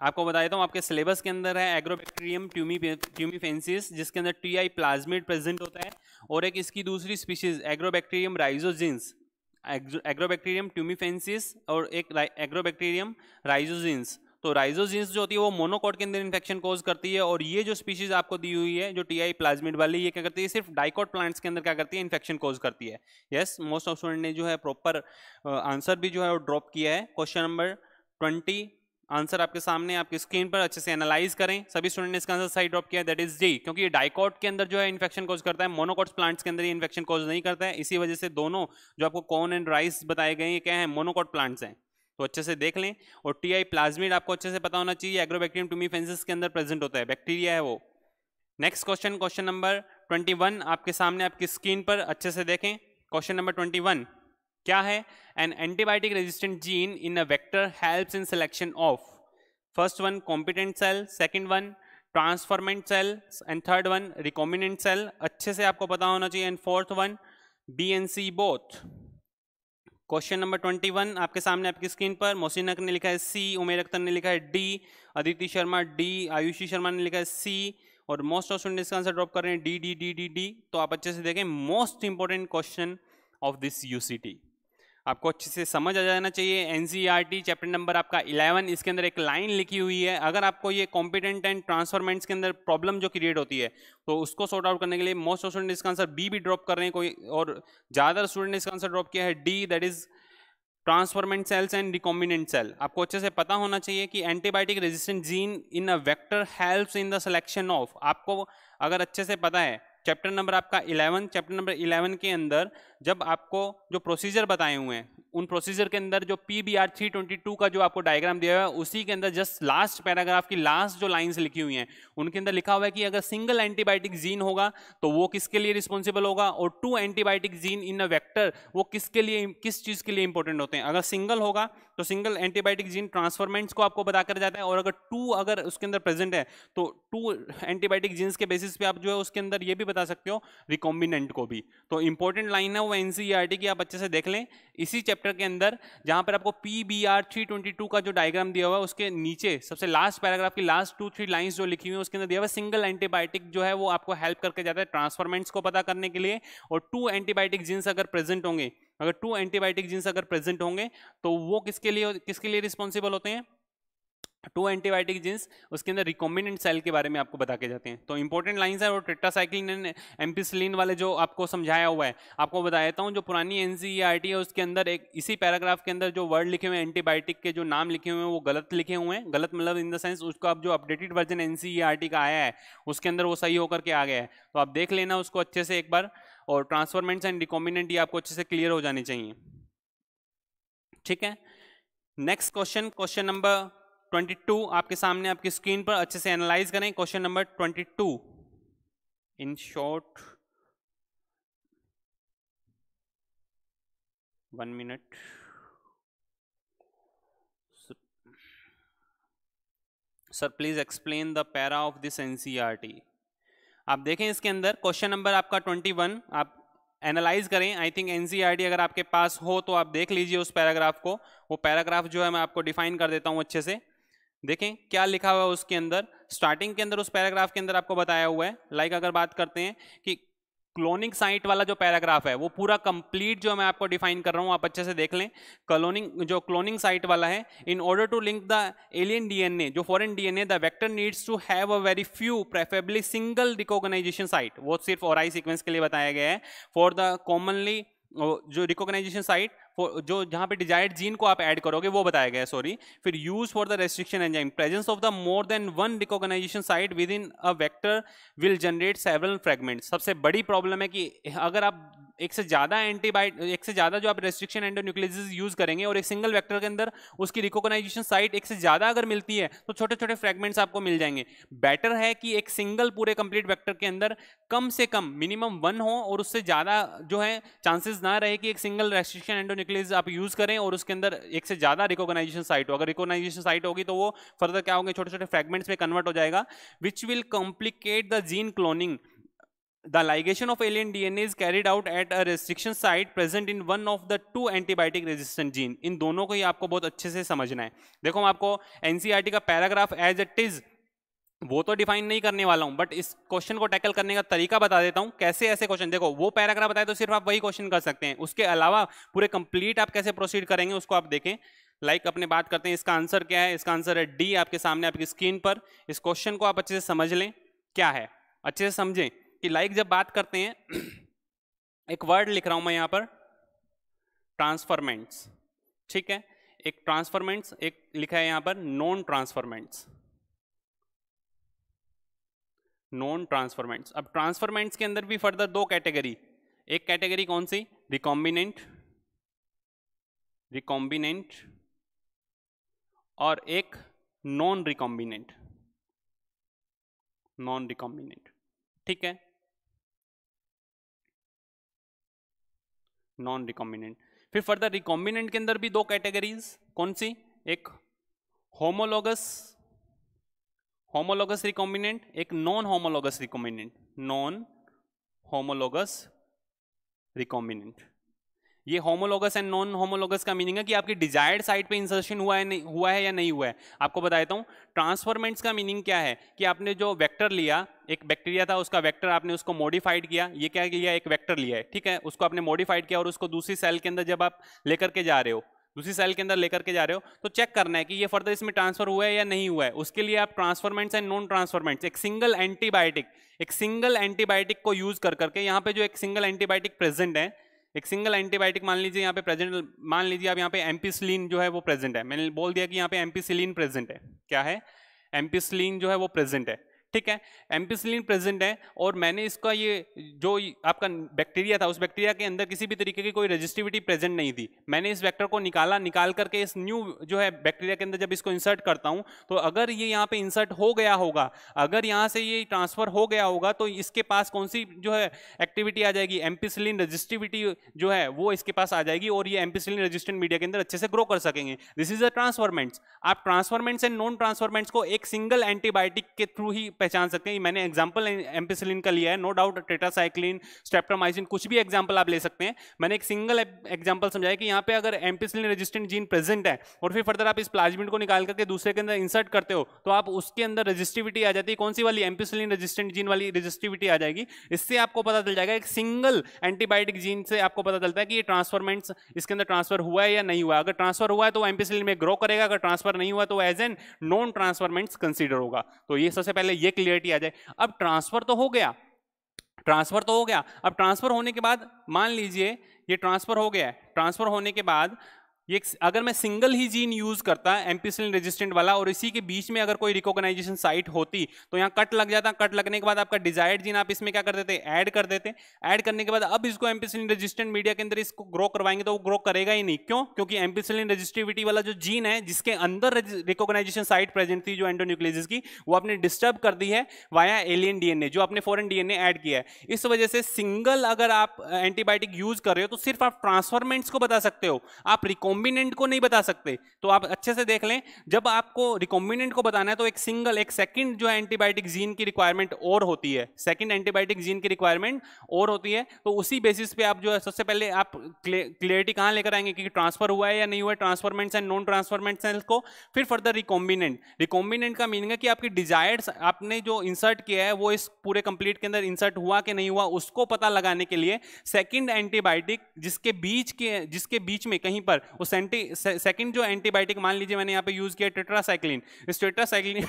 आपको बता देता हूँ, आपके सिलेबस के अंदर है एग्रोबैक्टीरियम ट्यूमी ट्यूमीफेंसिस जिसके अंदर टी आई प्लाज्मिड प्रेजेंट होता है, और एक इसकी दूसरी species Agrobacterium rhizogenes Agrobacterium tumefaciens और एक एग्रोबैक्टीरियम राइजोजिन्स। तो राइजोजिन्स जो होती है वो मोनोकॉट के अंदर इन्फेक्शन कोज करती है और ये जो स्पीशीज आपको दी हुई है, जो टी आई प्लाज्मिड वाली, ये क्या करती है? सिर्फ़ डाइकोट प्लांट्स के अंदर क्या करती है? इन्फेक्शन कोज करती है। यस मोस्ट ऑफ़ स्टूडेंट ने जो है प्रॉपर आंसर भी जो है वो ड्रॉप किया है। क्वेश्चन नंबर ट्वेंटी आंसर आपके सामने, आपकी स्क्रीन पर अच्छे से एनालाइज करें। सभी स्टूडेंट ने इसका आंसर सही ड्रॉप किया दैट इज़ डी क्योंकि ये डाइकॉट के अंदर जो है इन्फेक्शन कोज करता है मोनोकॉट्स प्लांट्स के अंदर ये इन्फेक्शन कोज नहीं करता है। इसी वजह से दोनों जो आपको कॉर्न एंड राइस बताए गए हैं, क्या है मोनोकॉट प्लांट्स हैं। तो अच्छे से देख लें, और टी आई प्लाज्मिड आपको अच्छे से पता होना चाहिए एग्रोबैक्टीरियम टूमीफेंसिस के अंदर प्रेजेंट होता है बैक्टीरिया है वो। Next question question number twenty one आपके सामने, आपकी स्क्रीन पर अच्छे से देखें। क्वेश्चन नंबर ट्वेंटी क्या है? An antibiotic resistant gene in a vector helps in selection of first one competent cell second one transformant cell and third one recombinant cell अच्छे से आपको पता होना चाहिए। And fourth one B and C both question number twenty one आपके सामने आपकी screen पर मोहसिन ने लिखा है सी उमेर अख्तर ने लिखा है डी अदिति शर्मा डी आयुषी शर्मा ने लिखा है सी और मोस्ट ऑफ़ स्टूडेंट इसका आंसर ड्रॉप कर रहे हैं D D D D D तो आप अच्छे से देखें most important question of this UCT आपको अच्छे से समझ आ जाना चाहिए। एनसीईआरटी चैप्टर नंबर आपका 11 इसके अंदर एक लाइन लिखी हुई है। अगर आपको ये कॉम्पिटेंट एंड ट्रांसफॉर्मेंट्स के अंदर प्रॉब्लम जो क्रिएट होती है तो उसको सॉर्ट आउट करने के लिए मोस्ट ऑफ़ स्टूडेंट इसका आंसर बी भी ड्रॉप कर रहे हैं। कोई और ज़्यादातर स्टूडेंट इसका आंसर ड्रॉप किया है D that is transformant cells and recombinant cell आपको अच्छे से पता होना चाहिए कि antibiotic resistant gene in a vector helps in the selection of आपको अगर अच्छे से पता है चैप्टर नंबर आपका 11 चैप्टर नंबर 11 के अंदर जब आपको जो प्रोसीजर बताए हुए हैं, उन प्रोसीजर के अंदर जो P B R three twenty two का जो आपको डायग्राम दिया हुआ है, उसी के अंदर जस्ट लास्ट पैराग्राफ की लास्ट जो लाइंस लिखी हुई हैं, उनके अंदर लिखा हुआ है कि अगर सिंगल एंटीबायोटिक जीन होगा तो वो किसके लिए रिस्पॉन्सिबल होगा और two antibiotic gene in a vector वो किसके लिए, किस चीज़ के लिए इंपॉर्टेंट होते हैं? अगर सिंगल होगा तो सिंगल एंटीबायोटिक जीन ट्रांसफॉर्मेंट्स को आपको बताकर जाता है और अगर टू अगर उसके अंदर प्रेजेंट है तो टू एंटीबायोटिक जीन्स के बेसिस पे आप जो है उसके अंदर ये भी बता सकते हो रिकॉम्बिनेंट को भी। तो इंपॉर्टेंट लाइन है वो एनसीईआरटी की, आप अच्छे से देख लें। इसी चैप्टर के अंदर, जहाँ पर आपको P B R three twenty two का जो डायग्राम दिया हुआ है, उसके नीचे, सबसे लास्ट पैराग्राफ की लास्ट टू थ्री लाइन्स जो लिखी हुई है, उसके अंदर दिया हुआ सिंगल एंटीबायोटिक जो है वो आपको हेल्प करके जाता है ट्रांसफॉर्मेंट्स को पता करने के लिए। और टू एंटीबायोटिक जीन्स अगर प्रेजेंट होंगे अगर टू एंटीबायोटिक जीन्स अगर प्रेजेंट होंगे तो वो किसके लिए किसके लिए रिस्पॉन्सिबल होते हैं? टू एंटीबायोटिक जीन्स उसके अंदर रिकॉम्बिनेंट सेल के बारे में आपको बता के जाते हैं। तो इंपॉर्टेंट लाइन्स है और टेट्रासाइक्लिन एंड एम्पिसिलिन वाले जो आपको समझाया हुआ है। आपको बता देता हूँ, जो पुरानी एनसीईआरटी है, उसके अंदर एक, इसी पैराग्राफ के अंदर जो वर्ड लिखे हुए हैं एंटीबायोटिक के जो नाम लिखे हुए हैं, वो गलत लिखे हुए हैं। गलत मतलब इन द सेंस उसका अब जो अपडेटेड वर्जन एनसीईआरटी का आया है, उसके अंदर वो सही होकर के आ गया है। तो आप देख लेना उसको अच्छे से एक बार। और ट्रांसफॉर्मेंट्स एंड रिकॉम्बिनेंट ये आपको अच्छे से क्लियर हो जाने चाहिए। ठीक है? नेक्स्ट क्वेश्चन क्वेश्चन नंबर 22 आपके सामने आपकी स्क्रीन पर अच्छे से एनालाइज करें। Question number 22 in short one minute sir please explain the para of this NCERT आप देखें इसके अंदर क्वेश्चन नंबर आपका 21 आप एनालाइज करें। आई थिंक एनसीईआरटी अगर आपके पास हो तो आप देख लीजिए उस पैराग्राफ को। वो पैराग्राफ जो है मैं आपको डिफाइन कर देता हूँ अच्छे से। देखें, क्या लिखा हुआ है उसके अंदर? स्टार्टिंग के अंदर उस पैराग्राफ के अंदर आपको बताया हुआ है। लाइक like अगर बात करते हैं कि क्लोनिंग साइट वाला जो पैराग्राफ है, वो पूरा कंप्लीट जो मैं आपको डिफाइन कर रहा हूँ, आप अच्छे से देख लें। क्लोनिंग, जो क्लोनिंग साइट वाला है, in order to link the alien DNA जो foreign DNA the vector needs to have a very few preferably single recognition site वो सिर्फ़ और सीक्वेंस के लिए बताया गया है। फॉर द कॉमनली जो रिकोगनाइजेशन साइट जो जहाँ पे डिजायर्ड जीन को आप ऐड करोगे, वो बताया गया सॉरी फिर use for the restriction enzyme presence of the more than one recognition site within a vector will generate several fragment सबसे बड़ी प्रॉब्लम है कि अगर आप एक से ज़्यादा एंटीबाइट एक से ज़्यादा जो आप रेस्ट्रिक्शन एंडोन्यूक्लियस यूज़ करेंगे और एक सिंगल वेक्टर के अंदर उसकी रिकोगनाइजेशन साइट एक से ज़्यादा अगर मिलती है तो छोटे छोटे फ्रेगमेंट्स आपको मिल जाएँगे। बेटर है कि एक सिंगल पूरे कंप्लीट वैक्टर के अंदर कम से कम मिनिमम वन हो और उससे ज़्यादा जो है चांसेस ना रहे कि एक सिंगल रेस्ट्रिक्शन एंडोन्यूक्लियस आप यूज़ करें और उसके अंदर एक से ज़्यादा रिकोगनाइजेशन साइट हो। अगर रिकॉग्नाइजेशन साइट होगी तो वो फर्दर क्या होंगे? छोटे छोटे फ्रेगमेंट्स में कन्वर्ट हो जाएगा which will complicate the gene cloning the ligation of alien DNA is carried out at a restriction site present in one of the two antibiotic resistant gene. इन दोनों को ही आपको बहुत अच्छे से समझना है। देखो, मैं आपको एनसीईआरटी का पैराग्राफ एज इट इज़ वो तो डिफाइन नहीं करने वाला हूँ बट इस क्वेश्चन को टैकल करने का तरीका बता देता हूँ, कैसे ऐसे क्वेश्चन देखो, वो पैराग्राफ बताए तो सिर्फ़ आप वही क्वेश्चन कर सकते हैं। उसके अलावा पूरे कंप्लीट आप कैसे प्रोसीड करेंगे, उसको आप देखें। लाइक like अपने बात करते हैं, इसका आंसर क्या है? इसका आंसर है डी आपके सामने आपकी स्क्रीन पर। इस क्वेश्चन को आप अच्छे से समझ लें, क्या है? अच्छे से समझें। कि लाइक जब बात करते हैं, (clears throat) एक वर्ड लिख रहा हूँ मैं यहाँ पर ट्रांसफॉर्मेंट्स ठीक है? एक ट्रांसफॉर्मेंट्स एक लिखा है यहाँ पर नॉन ट्रांसफॉर्मेंट्स नॉन ट्रांसफॉर्मेंट्स अब ट्रांसफॉर्मेंट्स के अंदर भी फर्दर दो कैटेगरी एक कैटेगरी कौन सी? रिकॉम्बिनेंट रिकॉम्बिनेंट और एक नॉन रिकॉम्बिनेंट नॉन रिकॉम्बिनेंट ठीक है? नॉन रिकॉम्बिनेंट फिर फर्दर रिकॉम्बिनेंट के अंदर भी दो कैटेगरीज कौन सी? एक होमोलोगस होमोलोगस रिकॉम्बिनेंट एक non homologous recombinant non homologous recombinant ये होमोलोगस एंड नॉन होमोलोगस का मीनिंग है कि आपकी डिजायर्ड साइट पे इंसर्शन हुआ है नहीं, हुआ है या नहीं हुआ है। आपको बता देता हूँ ट्रांसफॉर्मेंट्स का मीनिंग क्या है कि आपने जो वेक्टर लिया, एक बैक्टीरिया था, उसका वेक्टर आपने उसको मॉडिफाइड किया, ये क्या किया एक वेक्टर लिया है, ठीक है? उसको आपने मॉडिफाइड किया और उसको दूसरी सेल के अंदर जब आप लेकर के जा रहे हो, दूसरी सेल के अंदर लेकर के जा रहे हो तो चेक करना है कि ये फर्दर इसमें ट्रांसफ़र हुआ है या नहीं हुआ है। उसके लिए आप ट्रांसफॉर्मेंट्स एंड नॉन ट्रांसफॉर्मेंट्स एक सिंगल एंटीबायोटिक एक सिंगल एंटीबायोटिक को यूज़ कर करके, यहाँ पे जो एक सिंगल एंटीबायोटिक प्रेजेंट है एक सिंगल एंटीबायोटिक मान लीजिए यहाँ पे प्रेजेंट मान लीजिए आप यहाँ पे एम्पीसिलीन जो है वो प्रेजेंट है। मैंने बोल दिया कि यहाँ पे एम्पीसिलीन प्रेजेंट है। क्या है? एम्पीसिलीन जो है वो प्रेजेंट है। ठीक है? एम्पिसिलिन प्रेजेंट है और मैंने इसका ये, जो आपका बैक्टीरिया था, उस बैक्टीरिया के अंदर किसी भी तरीके की कोई रजिस्टिविटी प्रेजेंट नहीं थी। मैंने इस वेक्टर को निकाला, निकाल करके इस न्यू जो है बैक्टीरिया के अंदर जब इसको इंसर्ट करता हूँ तो अगर ये यहाँ पे इंसर्ट हो गया होगा, अगर यहाँ से ये ट्रांसफ़र हो गया होगा तो इसके पास कौन सी जो है एक्टिविटी आ जाएगी? एम्पिसिलिन रजिस्टिविटी जो है, वो इसके पास आ जाएगी और ये एम्पिसिलिन रजिस्टेंट मीडिया के अंदर अच्छे से ग्रो कर सकेंगे। दिस इज़ अ ट्रांसफॉर्मेंट्स आप ट्रांसफॉर्मेंट्स एंड नॉन ट्रांसफॉर्मेंट्स को एक सिंगल एंटीबायोटिक के थ्रू ही पहचान सकते हैं। मैंने एग्ज़ाम्पल एम्पिसिलिन का लिया है। नो डाउट टेटासाइक्लिन स्टेप्टोमाइसिन कुछ भी एग्ज़ाम्पल आप ले सकते हैं। मैंने एक सिंगल एग्ज़ाम्पल समझाया कि यहाँ पे अगर एम्पिसिलिन रेजिस्टेंट जीन प्रेजेंट है और फिर फर्दर आप इस प्लाज्मिड को निकाल करके दूसरे के अंदर इंसर्ट करते हो तो आप उसके अंदर रजिस्टिविटी आ जाती है। कौन सी वाली? एम्पिसिलिन रेजिस्टेंट जीन वाली रजिस्टिविटी आ जाएगी। इससे आपको पता चल जाएगा, एक सिंगल एंटीबायोटिक जीन से आपको पता चलता है कि ये ट्रांसफॉर्मेंट्स इसके अंदर ट्रांसफ़र हुआ है या नहीं हुआ। अगर ट्रांसफ़र हुआ है तो एम्पिसिलिन में ग्रो करेगा, अगर ट्रांसफ़र नहीं हुआ तो as an non transformants consider होगा। तो ये सबसे पहले ये क्लियरिटी आ जाए। अब ट्रांसफ़र तो हो गया। ट्रांसफ़र तो हो गया। अब ट्रांसफ़र होने के बाद मान लीजिए ये ट्रांसफ़र हो गया ट्रांसफ़र होने के बाद ये अगर मैं सिंगल ही जीन यूज़ करता एम्पिसिलिन रेजिस्टेंट वाला, और इसी के बीच में अगर कोई रिकॉग्नाइजेशन साइट होती तो यहाँ कट लग जाता कट लगने के बाद आपका डिजायर्ड जीन आप इसमें क्या कर देते ऐड कर देते। ऐड करने के बाद अब इसको एम्पिसिलिन रेजिस्टेंट मीडिया के अंदर इसको ग्रो करवाएँगे तो वो ग्रो करेगा ही नहीं। क्यों? क्योंकि एम्पिसिलिन रजिस्टिविटी वाला जो जीन है, जिसके अंदर रिकॉग्नाइजेशन साइट प्रेजेंट थी जो एंडोन्यूक्लियस की, वो आपने डिस्टर्ब कर दी है वाया एलियन डीएनए जो आपने फॉरन डीएनए ऐड किया है। इस वजह से सिंगल अगर आप एंटीबायोटिक यूज़ कर रहे हो तो सिर्फ़ आप ट्रांसफॉर्मेंट्स को बता सकते हो। आप रिकॉम्बिनेंट को नहीं बता सकते। तो आप अच्छे से देख लें, जब आपको रिकॉम्बिनेंट को बताना है तो एक सिंगल एक सेकंड जो है एंटीबायोटिक जीन की रिक्वायरमेंट और होती है। सेकंड एंटीबायोटिक जीन की रिक्वायरमेंट और होती है। तो उसी बेसिस पे आप जो है, सबसे पहले आप क्लियरिटी कहाँ लेकर आएँगे? कि ट्रांसफ़र हुआ है या नहीं हुआ है? Transformants and non transformant cells को फिर फर्दर रिकॉम्बिनेंट रिकॉम्बिनेंट का मीनिंग है कि आपकी डिजायर्ड आपने जो इंसर्ट किया है, वो इस पूरे कंप्लीट के अंदर इंसर्ट हुआ कि नहीं हुआ, उसको पता लगाने के लिए सेकेंड एंटीबायोटिक जिसके बीच के, जिसके बीच में कहीं पर उस सेकंड जो एंटीबायोटिक मान लीजिए मैंने यहाँ पे यूज़ किया टेट्रासाइक्लिन इस टेट्रासाइक्लिन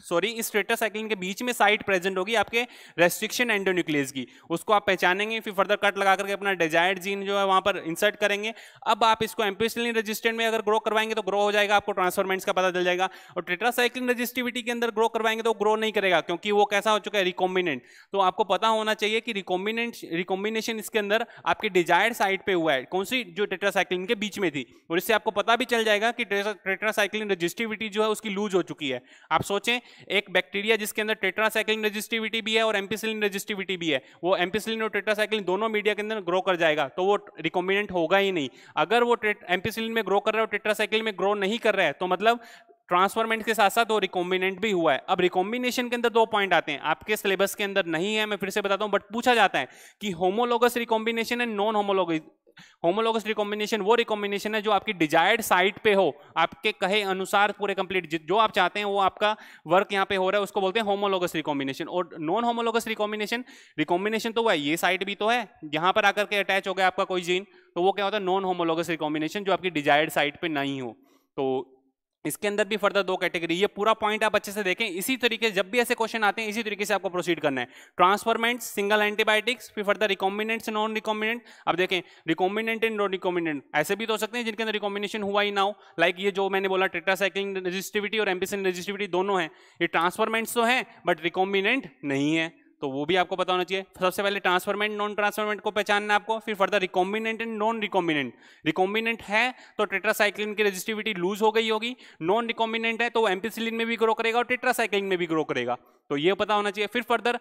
सॉरी (coughs) इस टेट्रासाइक्लिन के बीच में साइट प्रेजेंट होगी आपके रेस्ट्रिक्शन एंडोन्यूक्लियस की। उसको आप पहचानेंगे, फिर फर्दर कट लगा करके अपना डिजायर्ड जीन जो है वहाँ पर इंसर्ट करेंगे। अब आप इसको एम्पिसिलिन रजिस्टेंट में अगर ग्रो करवाएँगे तो ग्रो हो जाएगा, आपको ट्रांसफॉर्मेंट्स का पता चल जाएगा। और टेट्रासाइक्लिन रजिस्टिविटी के अंदर ग्रो करवाएँगे तो ग्रो नहीं करेगा, क्योंकि वो कैसा हो चुका है रिकॉम्बिनेंट तो आपको पता होना चाहिए कि रिकॉम्बिनेंट रिकॉम्बिनेशन इसके अंदर आपके डिजायर्ड साइट पर हुआ है। कौन सी? जो टेट्रासाइक्लिन के बीच में थी। और इससे आपको पता भी चल जाएगा कि टेट्रासाइक्लिन रजिस्टिविटी जो है उसकी लूज हो चुकी है। आप सोचें, एक बैक्टीरिया जिसके अंदर टेट्रासाइक्लिन रजिस्टिविटी भी है और एम्पिसिलिन रजिस्टिविटी भी है, वो एम्पिसिलिन और टेट्रासाइक्लिन दोनों मीडिया के अंदर ग्रो कर जाएगा तो वो रिकॉम्बिनेंट होगा ही नहीं। अगर वो एम्पिसिलिन में ग्रो कर रहा है और टेट्रासाइक्लिन में ग्रो नहीं कर रहा है तो मतलब ट्रांसफॉर्मेंट के साथ साथ वो रिकॉम्बिनेंट भी हुआ है। अब रिकॉम्बिनेशन के अंदर दो पॉइंट आते हैं। आपके सिलेबस के अंदर नहीं है, मैं फिर से बताता हूँ बट पूछा जाता है कि homologous recombination and non homologous homologous recombination वो रिकॉम्बिनेशन है जो आपकी डिजायर्ड साइट पे हो, आपके कहे अनुसार पूरे कंप्लीट जो आप चाहते हैं वो आपका वर्क यहाँ पे हो रहा है, उसको बोलते हैं होमोलोगस रिकॉम्बिनेशन और नॉन होमोलोगस रिकॉम्बिनेशन रिकॉम्बिनेशन तो हुआ ये साइट भी तो है, यहाँ पर आकर के अटैच हो गया आपका कोई जीन तो वो क्या होता है नॉन होमोलोगस रिकॉम्बिनेशन जो आपकी डिजायर्ड साइट पर नहीं हो. तो इसके अंदर भी फर्दर दो कैटेगरी, ये पूरा पॉइंट आप अच्छे से देखें। इसी तरीके जब भी ऐसे क्वेश्चन आते हैं, इसी तरीके से आपको प्रोसीड करना है। ट्रांसफॉर्मेंट सिंगल एंटीबायोटिक्स फिर फर्दर रिकॉम्बिनेंट नॉन रिकॉम्बिनेंट अब देखें रिकॉम्बिनेंट एंड नॉन रिकॉम्बिनेंट ऐसे भी तो हो सकते हैं जिनके अंदर रिकॉम्बिनेशन हुआ ही ना हो। लाइक ये जो मैंने बोला टेट्रासाइक्लिन रजिस्टिविटी और एम्पिसिन रजिस्टिविटी दोनों है। ये ट्रांसफॉर्मेंट्स तो है बट रिकॉम्बिनेंट नहीं है। तो वो भी आपको पता होना चाहिए। सबसे पहले ट्रांसफॉर्मेंट नॉन ट्रांसफॉर्मेंट को पहचानना आपको, फिर further recombinant and non recombinant recombinant है तो टेट्रासाइक्लिन की रेजिस्टिविटी लूज हो गई होगी। नॉन रिकॉम्बिनेंट है तो एम्पिसिलिन में भी ग्रो करेगा और टेट्रासाइक्लिन में भी ग्रो करेगा। तो ये पता होना चाहिए। फिर फर्दर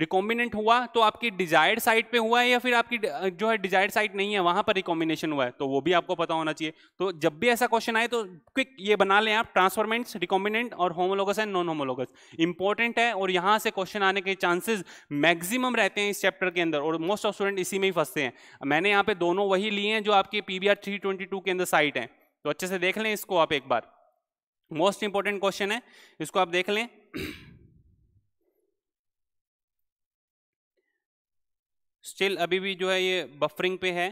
रिकॉम्बिनेंट हुआ तो आपकी डिजायर्ड साइट पे हुआ है या फिर आपकी जो है डिजायर्ड साइट नहीं है, वहाँ पर रिकॉम्बिनेशन हुआ है? तो वो भी आपको पता होना चाहिए। तो जब भी ऐसा क्वेश्चन आए तो क्विक ये बना लें आप ट्रांसफॉर्मेंट्स रिकॉम्बिनेंट और homologous and non homologous important है और यहाँ से क्वेश्चन आने के चांसेज मैक्सिमम रहते हैं इस चैप्टर के अंदर और मोस्ट ऑफ़ स्टूडेंट इसी में ही फंसते हैं। मैंने यहाँ पे दोनों वही लिए हैं जो आपके थ्री के अंदर साइट है। तो अच्छे से देख लें इसको आप एक बार। मोस्ट इंपॉर्टेंट क्वेश्चन है, इसको आप देख लें। स्टिल अभी भी जो है ये बफरिंग पे है।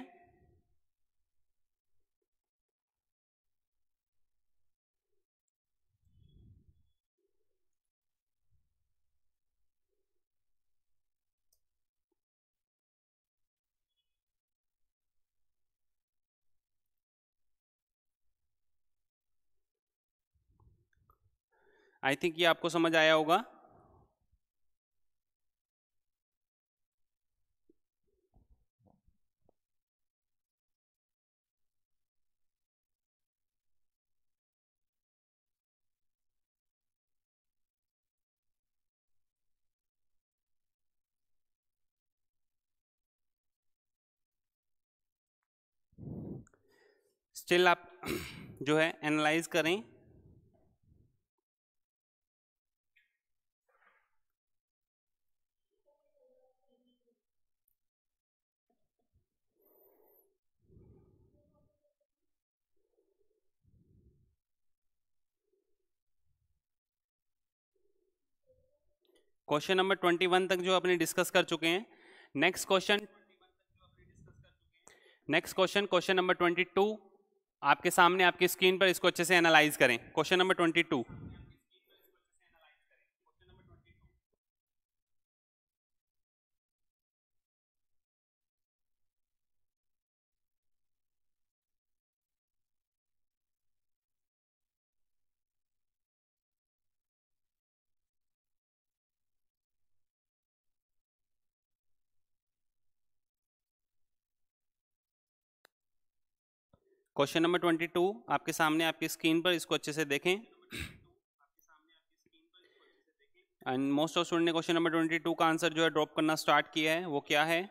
आई थिंक ये आपको समझ आया होगा। स्टिल आप (clears throat) जो है एनालाइज करें। क्वेश्चन नंबर ट्वेंटी वन तक जो अपने डिस्कस कर चुके हैं। Next question next question question number twenty two आपके सामने आपकी स्क्रीन पर इसको अच्छे से एनालाइज करें। Question number twenty two question number twenty two, आपके सामने आपकी स्क्रीन पर, इसको अच्छे से देखें। एंड मोस्ट ऑफ़ स्टूडेंट ने क्वेश्चन नंबर ट्वेंटी टू का आंसर जो है ड्रॉप करना स्टार्ट किया है, वो क्या है?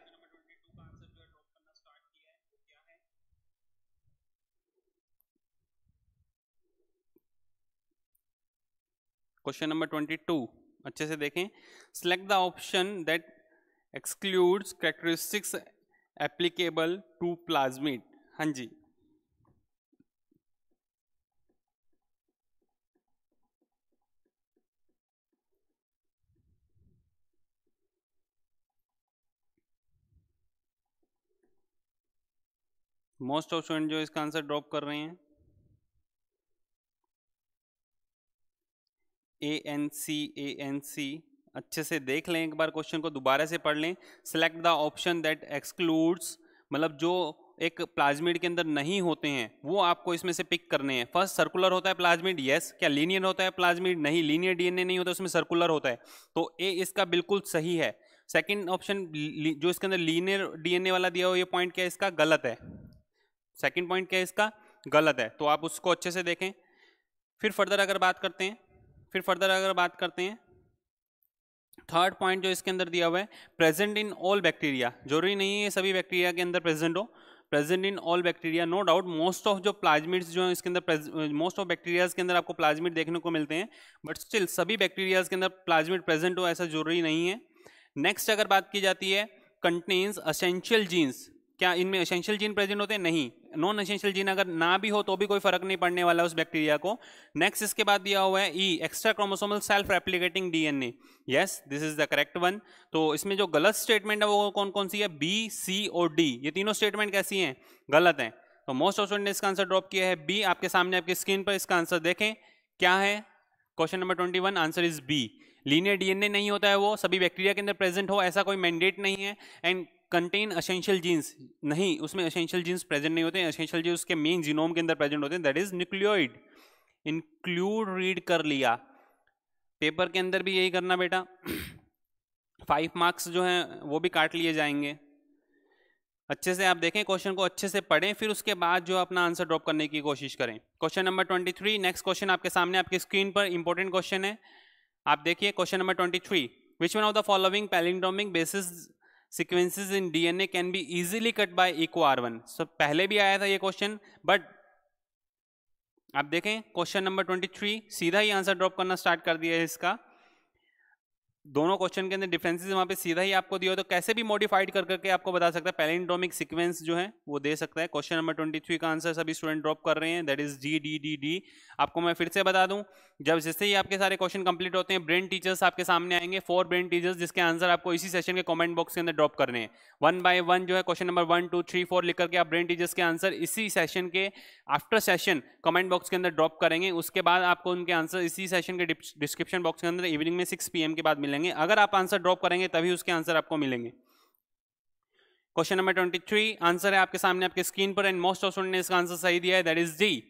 क्वेश्चन नंबर ट्वेंटी टू, अच्छे से देखें। Select the option that excludes characteristics applicable to plasmid हाँ जी। मोस्ट ऑफ़ स्टूडेंट जो इसका आंसर ड्रॉप कर रहे हैं A N C A N C अच्छे से देख लें एक बार क्वेश्चन को दोबारा से पढ़ लें। Select the option that excludes मतलब जो एक प्लाज्मिड के अंदर नहीं होते हैं, वो आपको इसमें से पिक करने हैं। फ़र्स्ट सर्कुलर होता है प्लाज्मिड यस क्या लीनियर होता है प्लाज्मिड नहीं लीनियर डीएनए नहीं होता, उसमें सर्कुलर होता है। तो ए इसका बिल्कुल सही है। सेकंड ऑप्शन जो इसके अंदर लीनियर डीएनए वाला दिया हो ये पॉइंट क्या है? इसका गलत है। सेकंड पॉइंट क्या है इसका? गलत है। तो आप उसको अच्छे से देखें। फिर फर्दर अगर बात करते हैं, फिर फर्दर अगर बात करते हैं थर्ड पॉइंट जो इसके अंदर दिया हुआ है प्रेजेंट इन ऑल बैक्टीरिया ज़रूरी नहीं है सभी बैक्टीरिया के अंदर प्रेजेंट हो। Present in all bacteria no doubt most of जो प्लाज्मिड्स जो है इसके अंदर मोस्ट ऑफ़ बैक्टीरियाज के अंदर आपको प्लाज्मिड देखने को मिलते हैं। बट स्टिल सभी बैक्टीरियाज के अंदर प्लाज्मिड प्रेजेंट हो, ऐसा ज़रूरी नहीं है। नेक्स्ट अगर बात की जाती है कंटेन्स असेंशियल जीन्स क्या इनमें असेंशियल जीन प्रेजेंट होते हैं? नहीं। नॉन असेंशियल जीन अगर ना भी हो तो भी कोई फ़र्क नहीं पड़ने वाला उस बैक्टीरिया को। नेक्स्ट इसके बाद दिया हुआ है E extra chromosomal self replicating DNA yes this is the correct one तो इसमें जो गलत स्टेटमेंट है, वो कौन कौन सी है? बी सी और डी ये तीनों स्टेटमेंट कैसी हैं? गलत हैं। तो मोस्ट ऑफ़ स्टूडेंट ने इसका आंसर ड्रॉप किया है बी आपके सामने आपकी स्क्रीन पर इसका आंसर देखें। क्या है? Question number twenty one answer is B linear DNA नहीं होता है वो। सभी बैक्टीरिया के अंदर प्रेजेंट हो, ऐसा कोई मैंडेट नहीं है। एंड कंटेन असेंशियल जीन्स नहीं, उसमें असेंशियल जीन्स प्रेजेंट नहीं होते हैं। असेंशियल जीन्स उसके मेन जीनोम के अंदर प्रेजेंट होते हैं। That is nucleoid include read कर लिया। पेपर के अंदर भी यही करना बेटा। फाइव मार्क्स जो हैं, वो भी काट लिए जाएँगे। अच्छे से आप देखें क्वेश्चन को अच्छे से पढ़ें, फिर उसके बाद जो अपना आंसर ड्रॉप करने की कोशिश करें। Question number twenty three next question आपके सामने आपकी स्क्रीन पर इंपॉर्टेंट क्वेश्चन है। आप देखिए question number twenty three which one of the following palindromic bases sequences in DNA can be easily cut by EcoR1. So, पहले भी आया था ये क्वेश्चन बट आप देखें क्वेश्चन नंबर 23 सीधा ही आंसर ड्रॉप करना स्टार्ट कर दिया है इसका दोनों क्वेश्चन के अंदर डिफरेंसेस वहाँ पे सीधा ही आपको दिया हो तो कैसे भी मॉडिफाइड कर करके आपको बता सकता है। पैलेंड्रोमिक सीक्वेंस जो है, वो दे सकता है। क्वेश्चन नंबर ट्वेंटी थ्री का आंसर सभी स्टूडेंट ड्रॉप कर रहे हैं। दैट इज़ जी डी डी डी आपको मैं फिर से बता दूँ, जब जिससे ही आपके सारे क्वेश्चन कंप्लीट होते हैं ब्रेन टीचर्स आपके सामने आएँगे। फोर ब्रेन टीचर्स जिसके आंसर आपको इसी सेशन के कॉमेंट बॉक्स के अंदर ड्रॉप करने हैं। वन बाय वन जो है question number one two three four लिख करके आप ब्रेन टीचर्स के आंसर इसी सेशन के आफ्टर सेशन कमेंट बॉक्स के अंदर ड्रॉप करेंगे। उसके बाद आपको उनके आंसर इसी सेशन के डिस्क्रिप्शन बॉक्स के अंदर इवनिंग में सिक्स पी के बाद मिलेंगे। अगर आप आंसर ड्रॉप करेंगे, तभी उसके आंसर आपको मिलेंगे। Question number twenty three, answer है आपके सामने, आपके स्क्रीन पर एंड मोस्ट ऑफ़ स्टूडेंट ने इसका आंसर सही दिया है that is D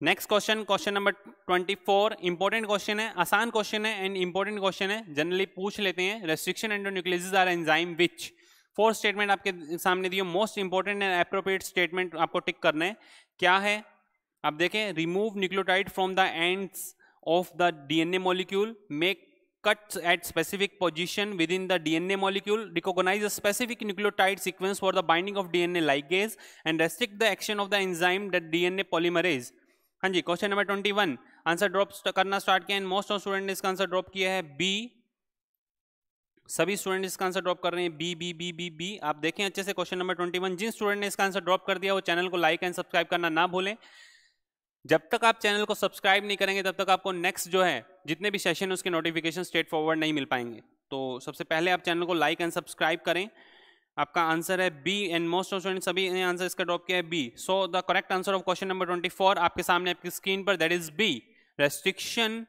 next question question number twenty four important question है, आसान क्वेश्चन है एंड इंपॉर्टेंट क्वेश्चन है। जनरली पूछ लेते हैं restriction endonuclease are enzyme which four statement आपके सामने दिए most important and appropriate statement आपको टिक करना है। क्या है? आप देखें remove nucleotide from the ends of the DNA molecule make cuts at specific position within the DNA molecule, recognize a specific nucleotide sequence for the binding of DNA ligase and restrict the action of the enzyme that DNA polymerase. हाँ जी question number twenty one answer drop करना start किया and most of student ने इसका answer drop किया है. B सभी student इसका answer drop कर रहे हैं. B B B B B आप देखें अच्छे से क्वेश्चन नंबर ट्वेंटी वन जिन स्टूडेंट ने इसका आंसर ड्रॉप कर दिया वो चैनल को लाइक एंड सब्सक्राइब करना ना भूलें। जब तक आप चैनल को सब्सक्राइब नहीं करेंगे तब तक आपको नेक्स्ट जो है जितने भी सेशन उसके नोटिफिकेशन स्ट्रेट फॉरवर्ड नहीं मिल पाएँगे। तो सबसे पहले आप चैनल को लाइक एंड सब्सक्राइब करें। आपका आंसर है B and most of student सभी ने आंसर इसका ड्रॉप किया है B so the correct answer of question number twenty four आपके सामने आपकी स्क्रीन पर दैट इज़ बी रेस्ट्रिक्शन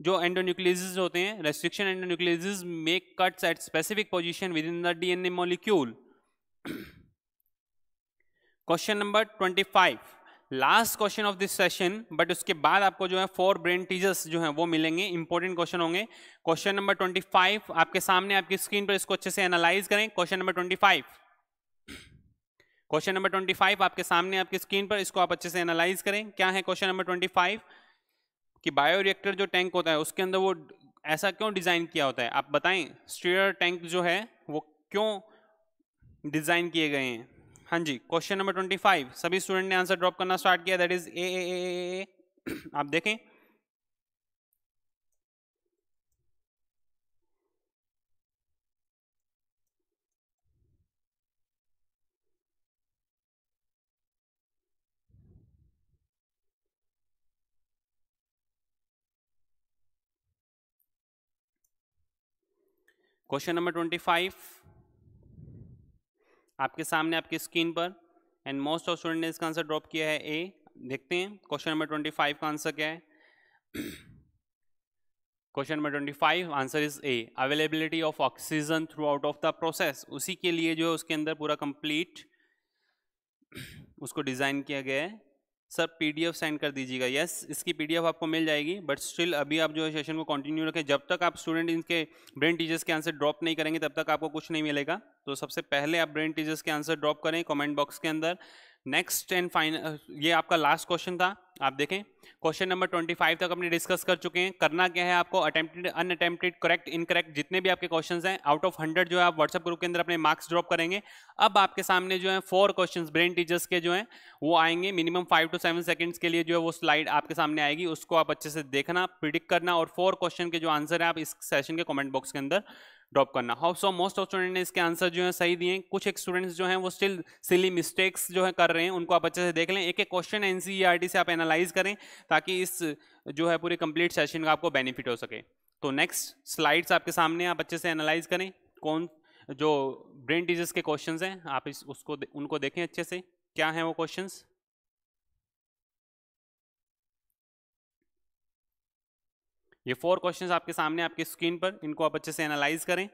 जो एंडोन्यूक्लियस होते हैं restriction endonuclease make cuts at specific position within the DNA molecule question number twenty five last question of this session but उसके बाद आपको जो है फोर ब्रेन टीजर्स जो है वो मिलेंगे इंपॉर्टेंट क्वेश्चन होंगे। क्वेश्चन नंबर ट्वेंटी फाइव आपके सामने आपकी स्क्रीन पर इसको अच्छे से एनालाइज करें। Question number twenty five question number twenty five आपके सामने आपकी स्क्रीन पर इसको आप अच्छे से एनालाइज करें। क्या है क्वेश्चन नंबर ट्वेंटी फाइव कि बायोरिएक्टर जो टैंक होता है, उसके अंदर वो ऐसा क्यों डिज़ाइन किया होता है? आप बताएँ स्टीयर टैंक जो है, वो क्यों डिज़ाइन किए गए हैं? हाँ जी क्वेश्चन नंबर ट्वेंटी फाइव सभी स्टूडेंट ने आंसर ड्रॉप करना स्टार्ट किया that is A A A आप देखें। क्वेश्चन नंबर ट्वेंटी फाइव आपके सामने आपकी स्क्रीन पर एंड मोस्ट ऑफ़ स्टूडेंट ने इसका आंसर ड्रॉप किया है ए देखते हैं क्वेश्चन नंबर ट्वेंटी फाइव का आंसर क्या है? Question number twenty five answer is A availability of oxygen throughout of the process उसी के लिए जो है उसके अंदर पूरा कंप्लीट (clears throat) उसको डिज़ाइन किया गया है। सर पीडीएफ सेंड कर दीजिएगा। यस इसकी पीडीएफ आपको मिल जाएगी बट स्टिल अभी आप जो है सेशन को कंटिन्यू रखें। जब तक आप स्टूडेंट इनके ब्रेन टीचर्स के आंसर ड्रॉप नहीं करेंगे, तब तक आपको कुछ नहीं मिलेगा। तो सबसे पहले आप ब्रेन टीचर्स के आंसर ड्रॉप करें कमेंट बॉक्स के अंदर। नेक्स्ट एंड फाइनल ये आपका लास्ट क्वेश्चन था। आप देखें क्वेश्चन नंबर ट्वेंटी फाइव तक अपने डिस्कस कर चुके हैं। करना क्या है आपको? अटेम्प्टेड अनअटेम्प्टेड करेक्ट इनकरेक्ट जितने भी आपके क्वेश्चंस हैं आउट ऑफ़ हंड्रेड जो है आप व्हाट्सएप ग्रुप के अंदर अपने मार्क्स ड्रॉप करेंगे। अब आपके सामने जो है फोर क्वेश्चंस ब्रेन टीचर्स के जो हैं, वो आएँगे minimum five to seven seconds के लिए जो है वो स्लाइड आपके सामने आएगी। उसको आप अच्छे से देखना प्रिडिक्ट करना और फोर क्वेश्चन के जो आंसर है आप इस सेशन के कॉमेंट बॉक्स के अंदर। ड्रॉप करना। How so most of student ने इसके आंसर जो है सही दिए। कुछ एक स्टूडेंट्स जो हैं वो स्टिल सिली मिस्टेक्स जो है कर रहे हैं, उनको आप अच्छे से देख लें। एक एक क्वेश्चन एनसीईआरटी से आप एनालाइज करें, ताकि इस, जो है पूरे कंप्लीट सेशन का आपको बेनिफिट हो सके। तो नेक्स्ट स्लाइड्स आपके सामने आप अच्छे से एनालाइज करें। कौन, जो ब्रेन डिज़ीज़ के क्वेश्चन हैं, आप इस, उसको उनको देखें अच्छे से। क्या हैं वो क्वेश्चंस ये फोर क्वेश्चन आपके सामने आपकी स्क्रीन पर, इनको आप अच्छे से एनालाइज करें।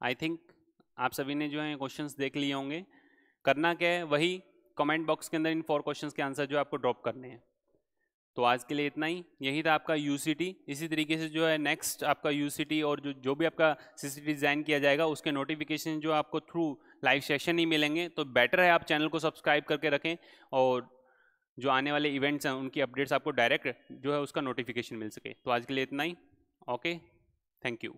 आई थिंक आप सभी ने जो है क्वेश्चंस देख लिए होंगे। करना क्या है, वही कमेंट बॉक्स के अंदर इन फोर क्वेश्चंस के आंसर जो आपको ड्रॉप करने हैं। तो आज के लिए इतना ही। यही था आपका यूसीटी इसी तरीके से जो है नेक्स्ट आपका यूसीटी और जो जो भी आपका सी डिज़ाइन किया जाएगा, उसके नोटिफिकेशन जो आपको थ्रू लाइव सेशन ही मिलेंगे। तो बेटर है आप चैनल को सब्सक्राइब करके रखें और जो आने वाले इवेंट्स हैं, उनकी अपडेट्स आपको डायरेक्ट जो है उसका नोटिफिकेशन मिल सके। तो आज के लिए इतना ही। Okay thank you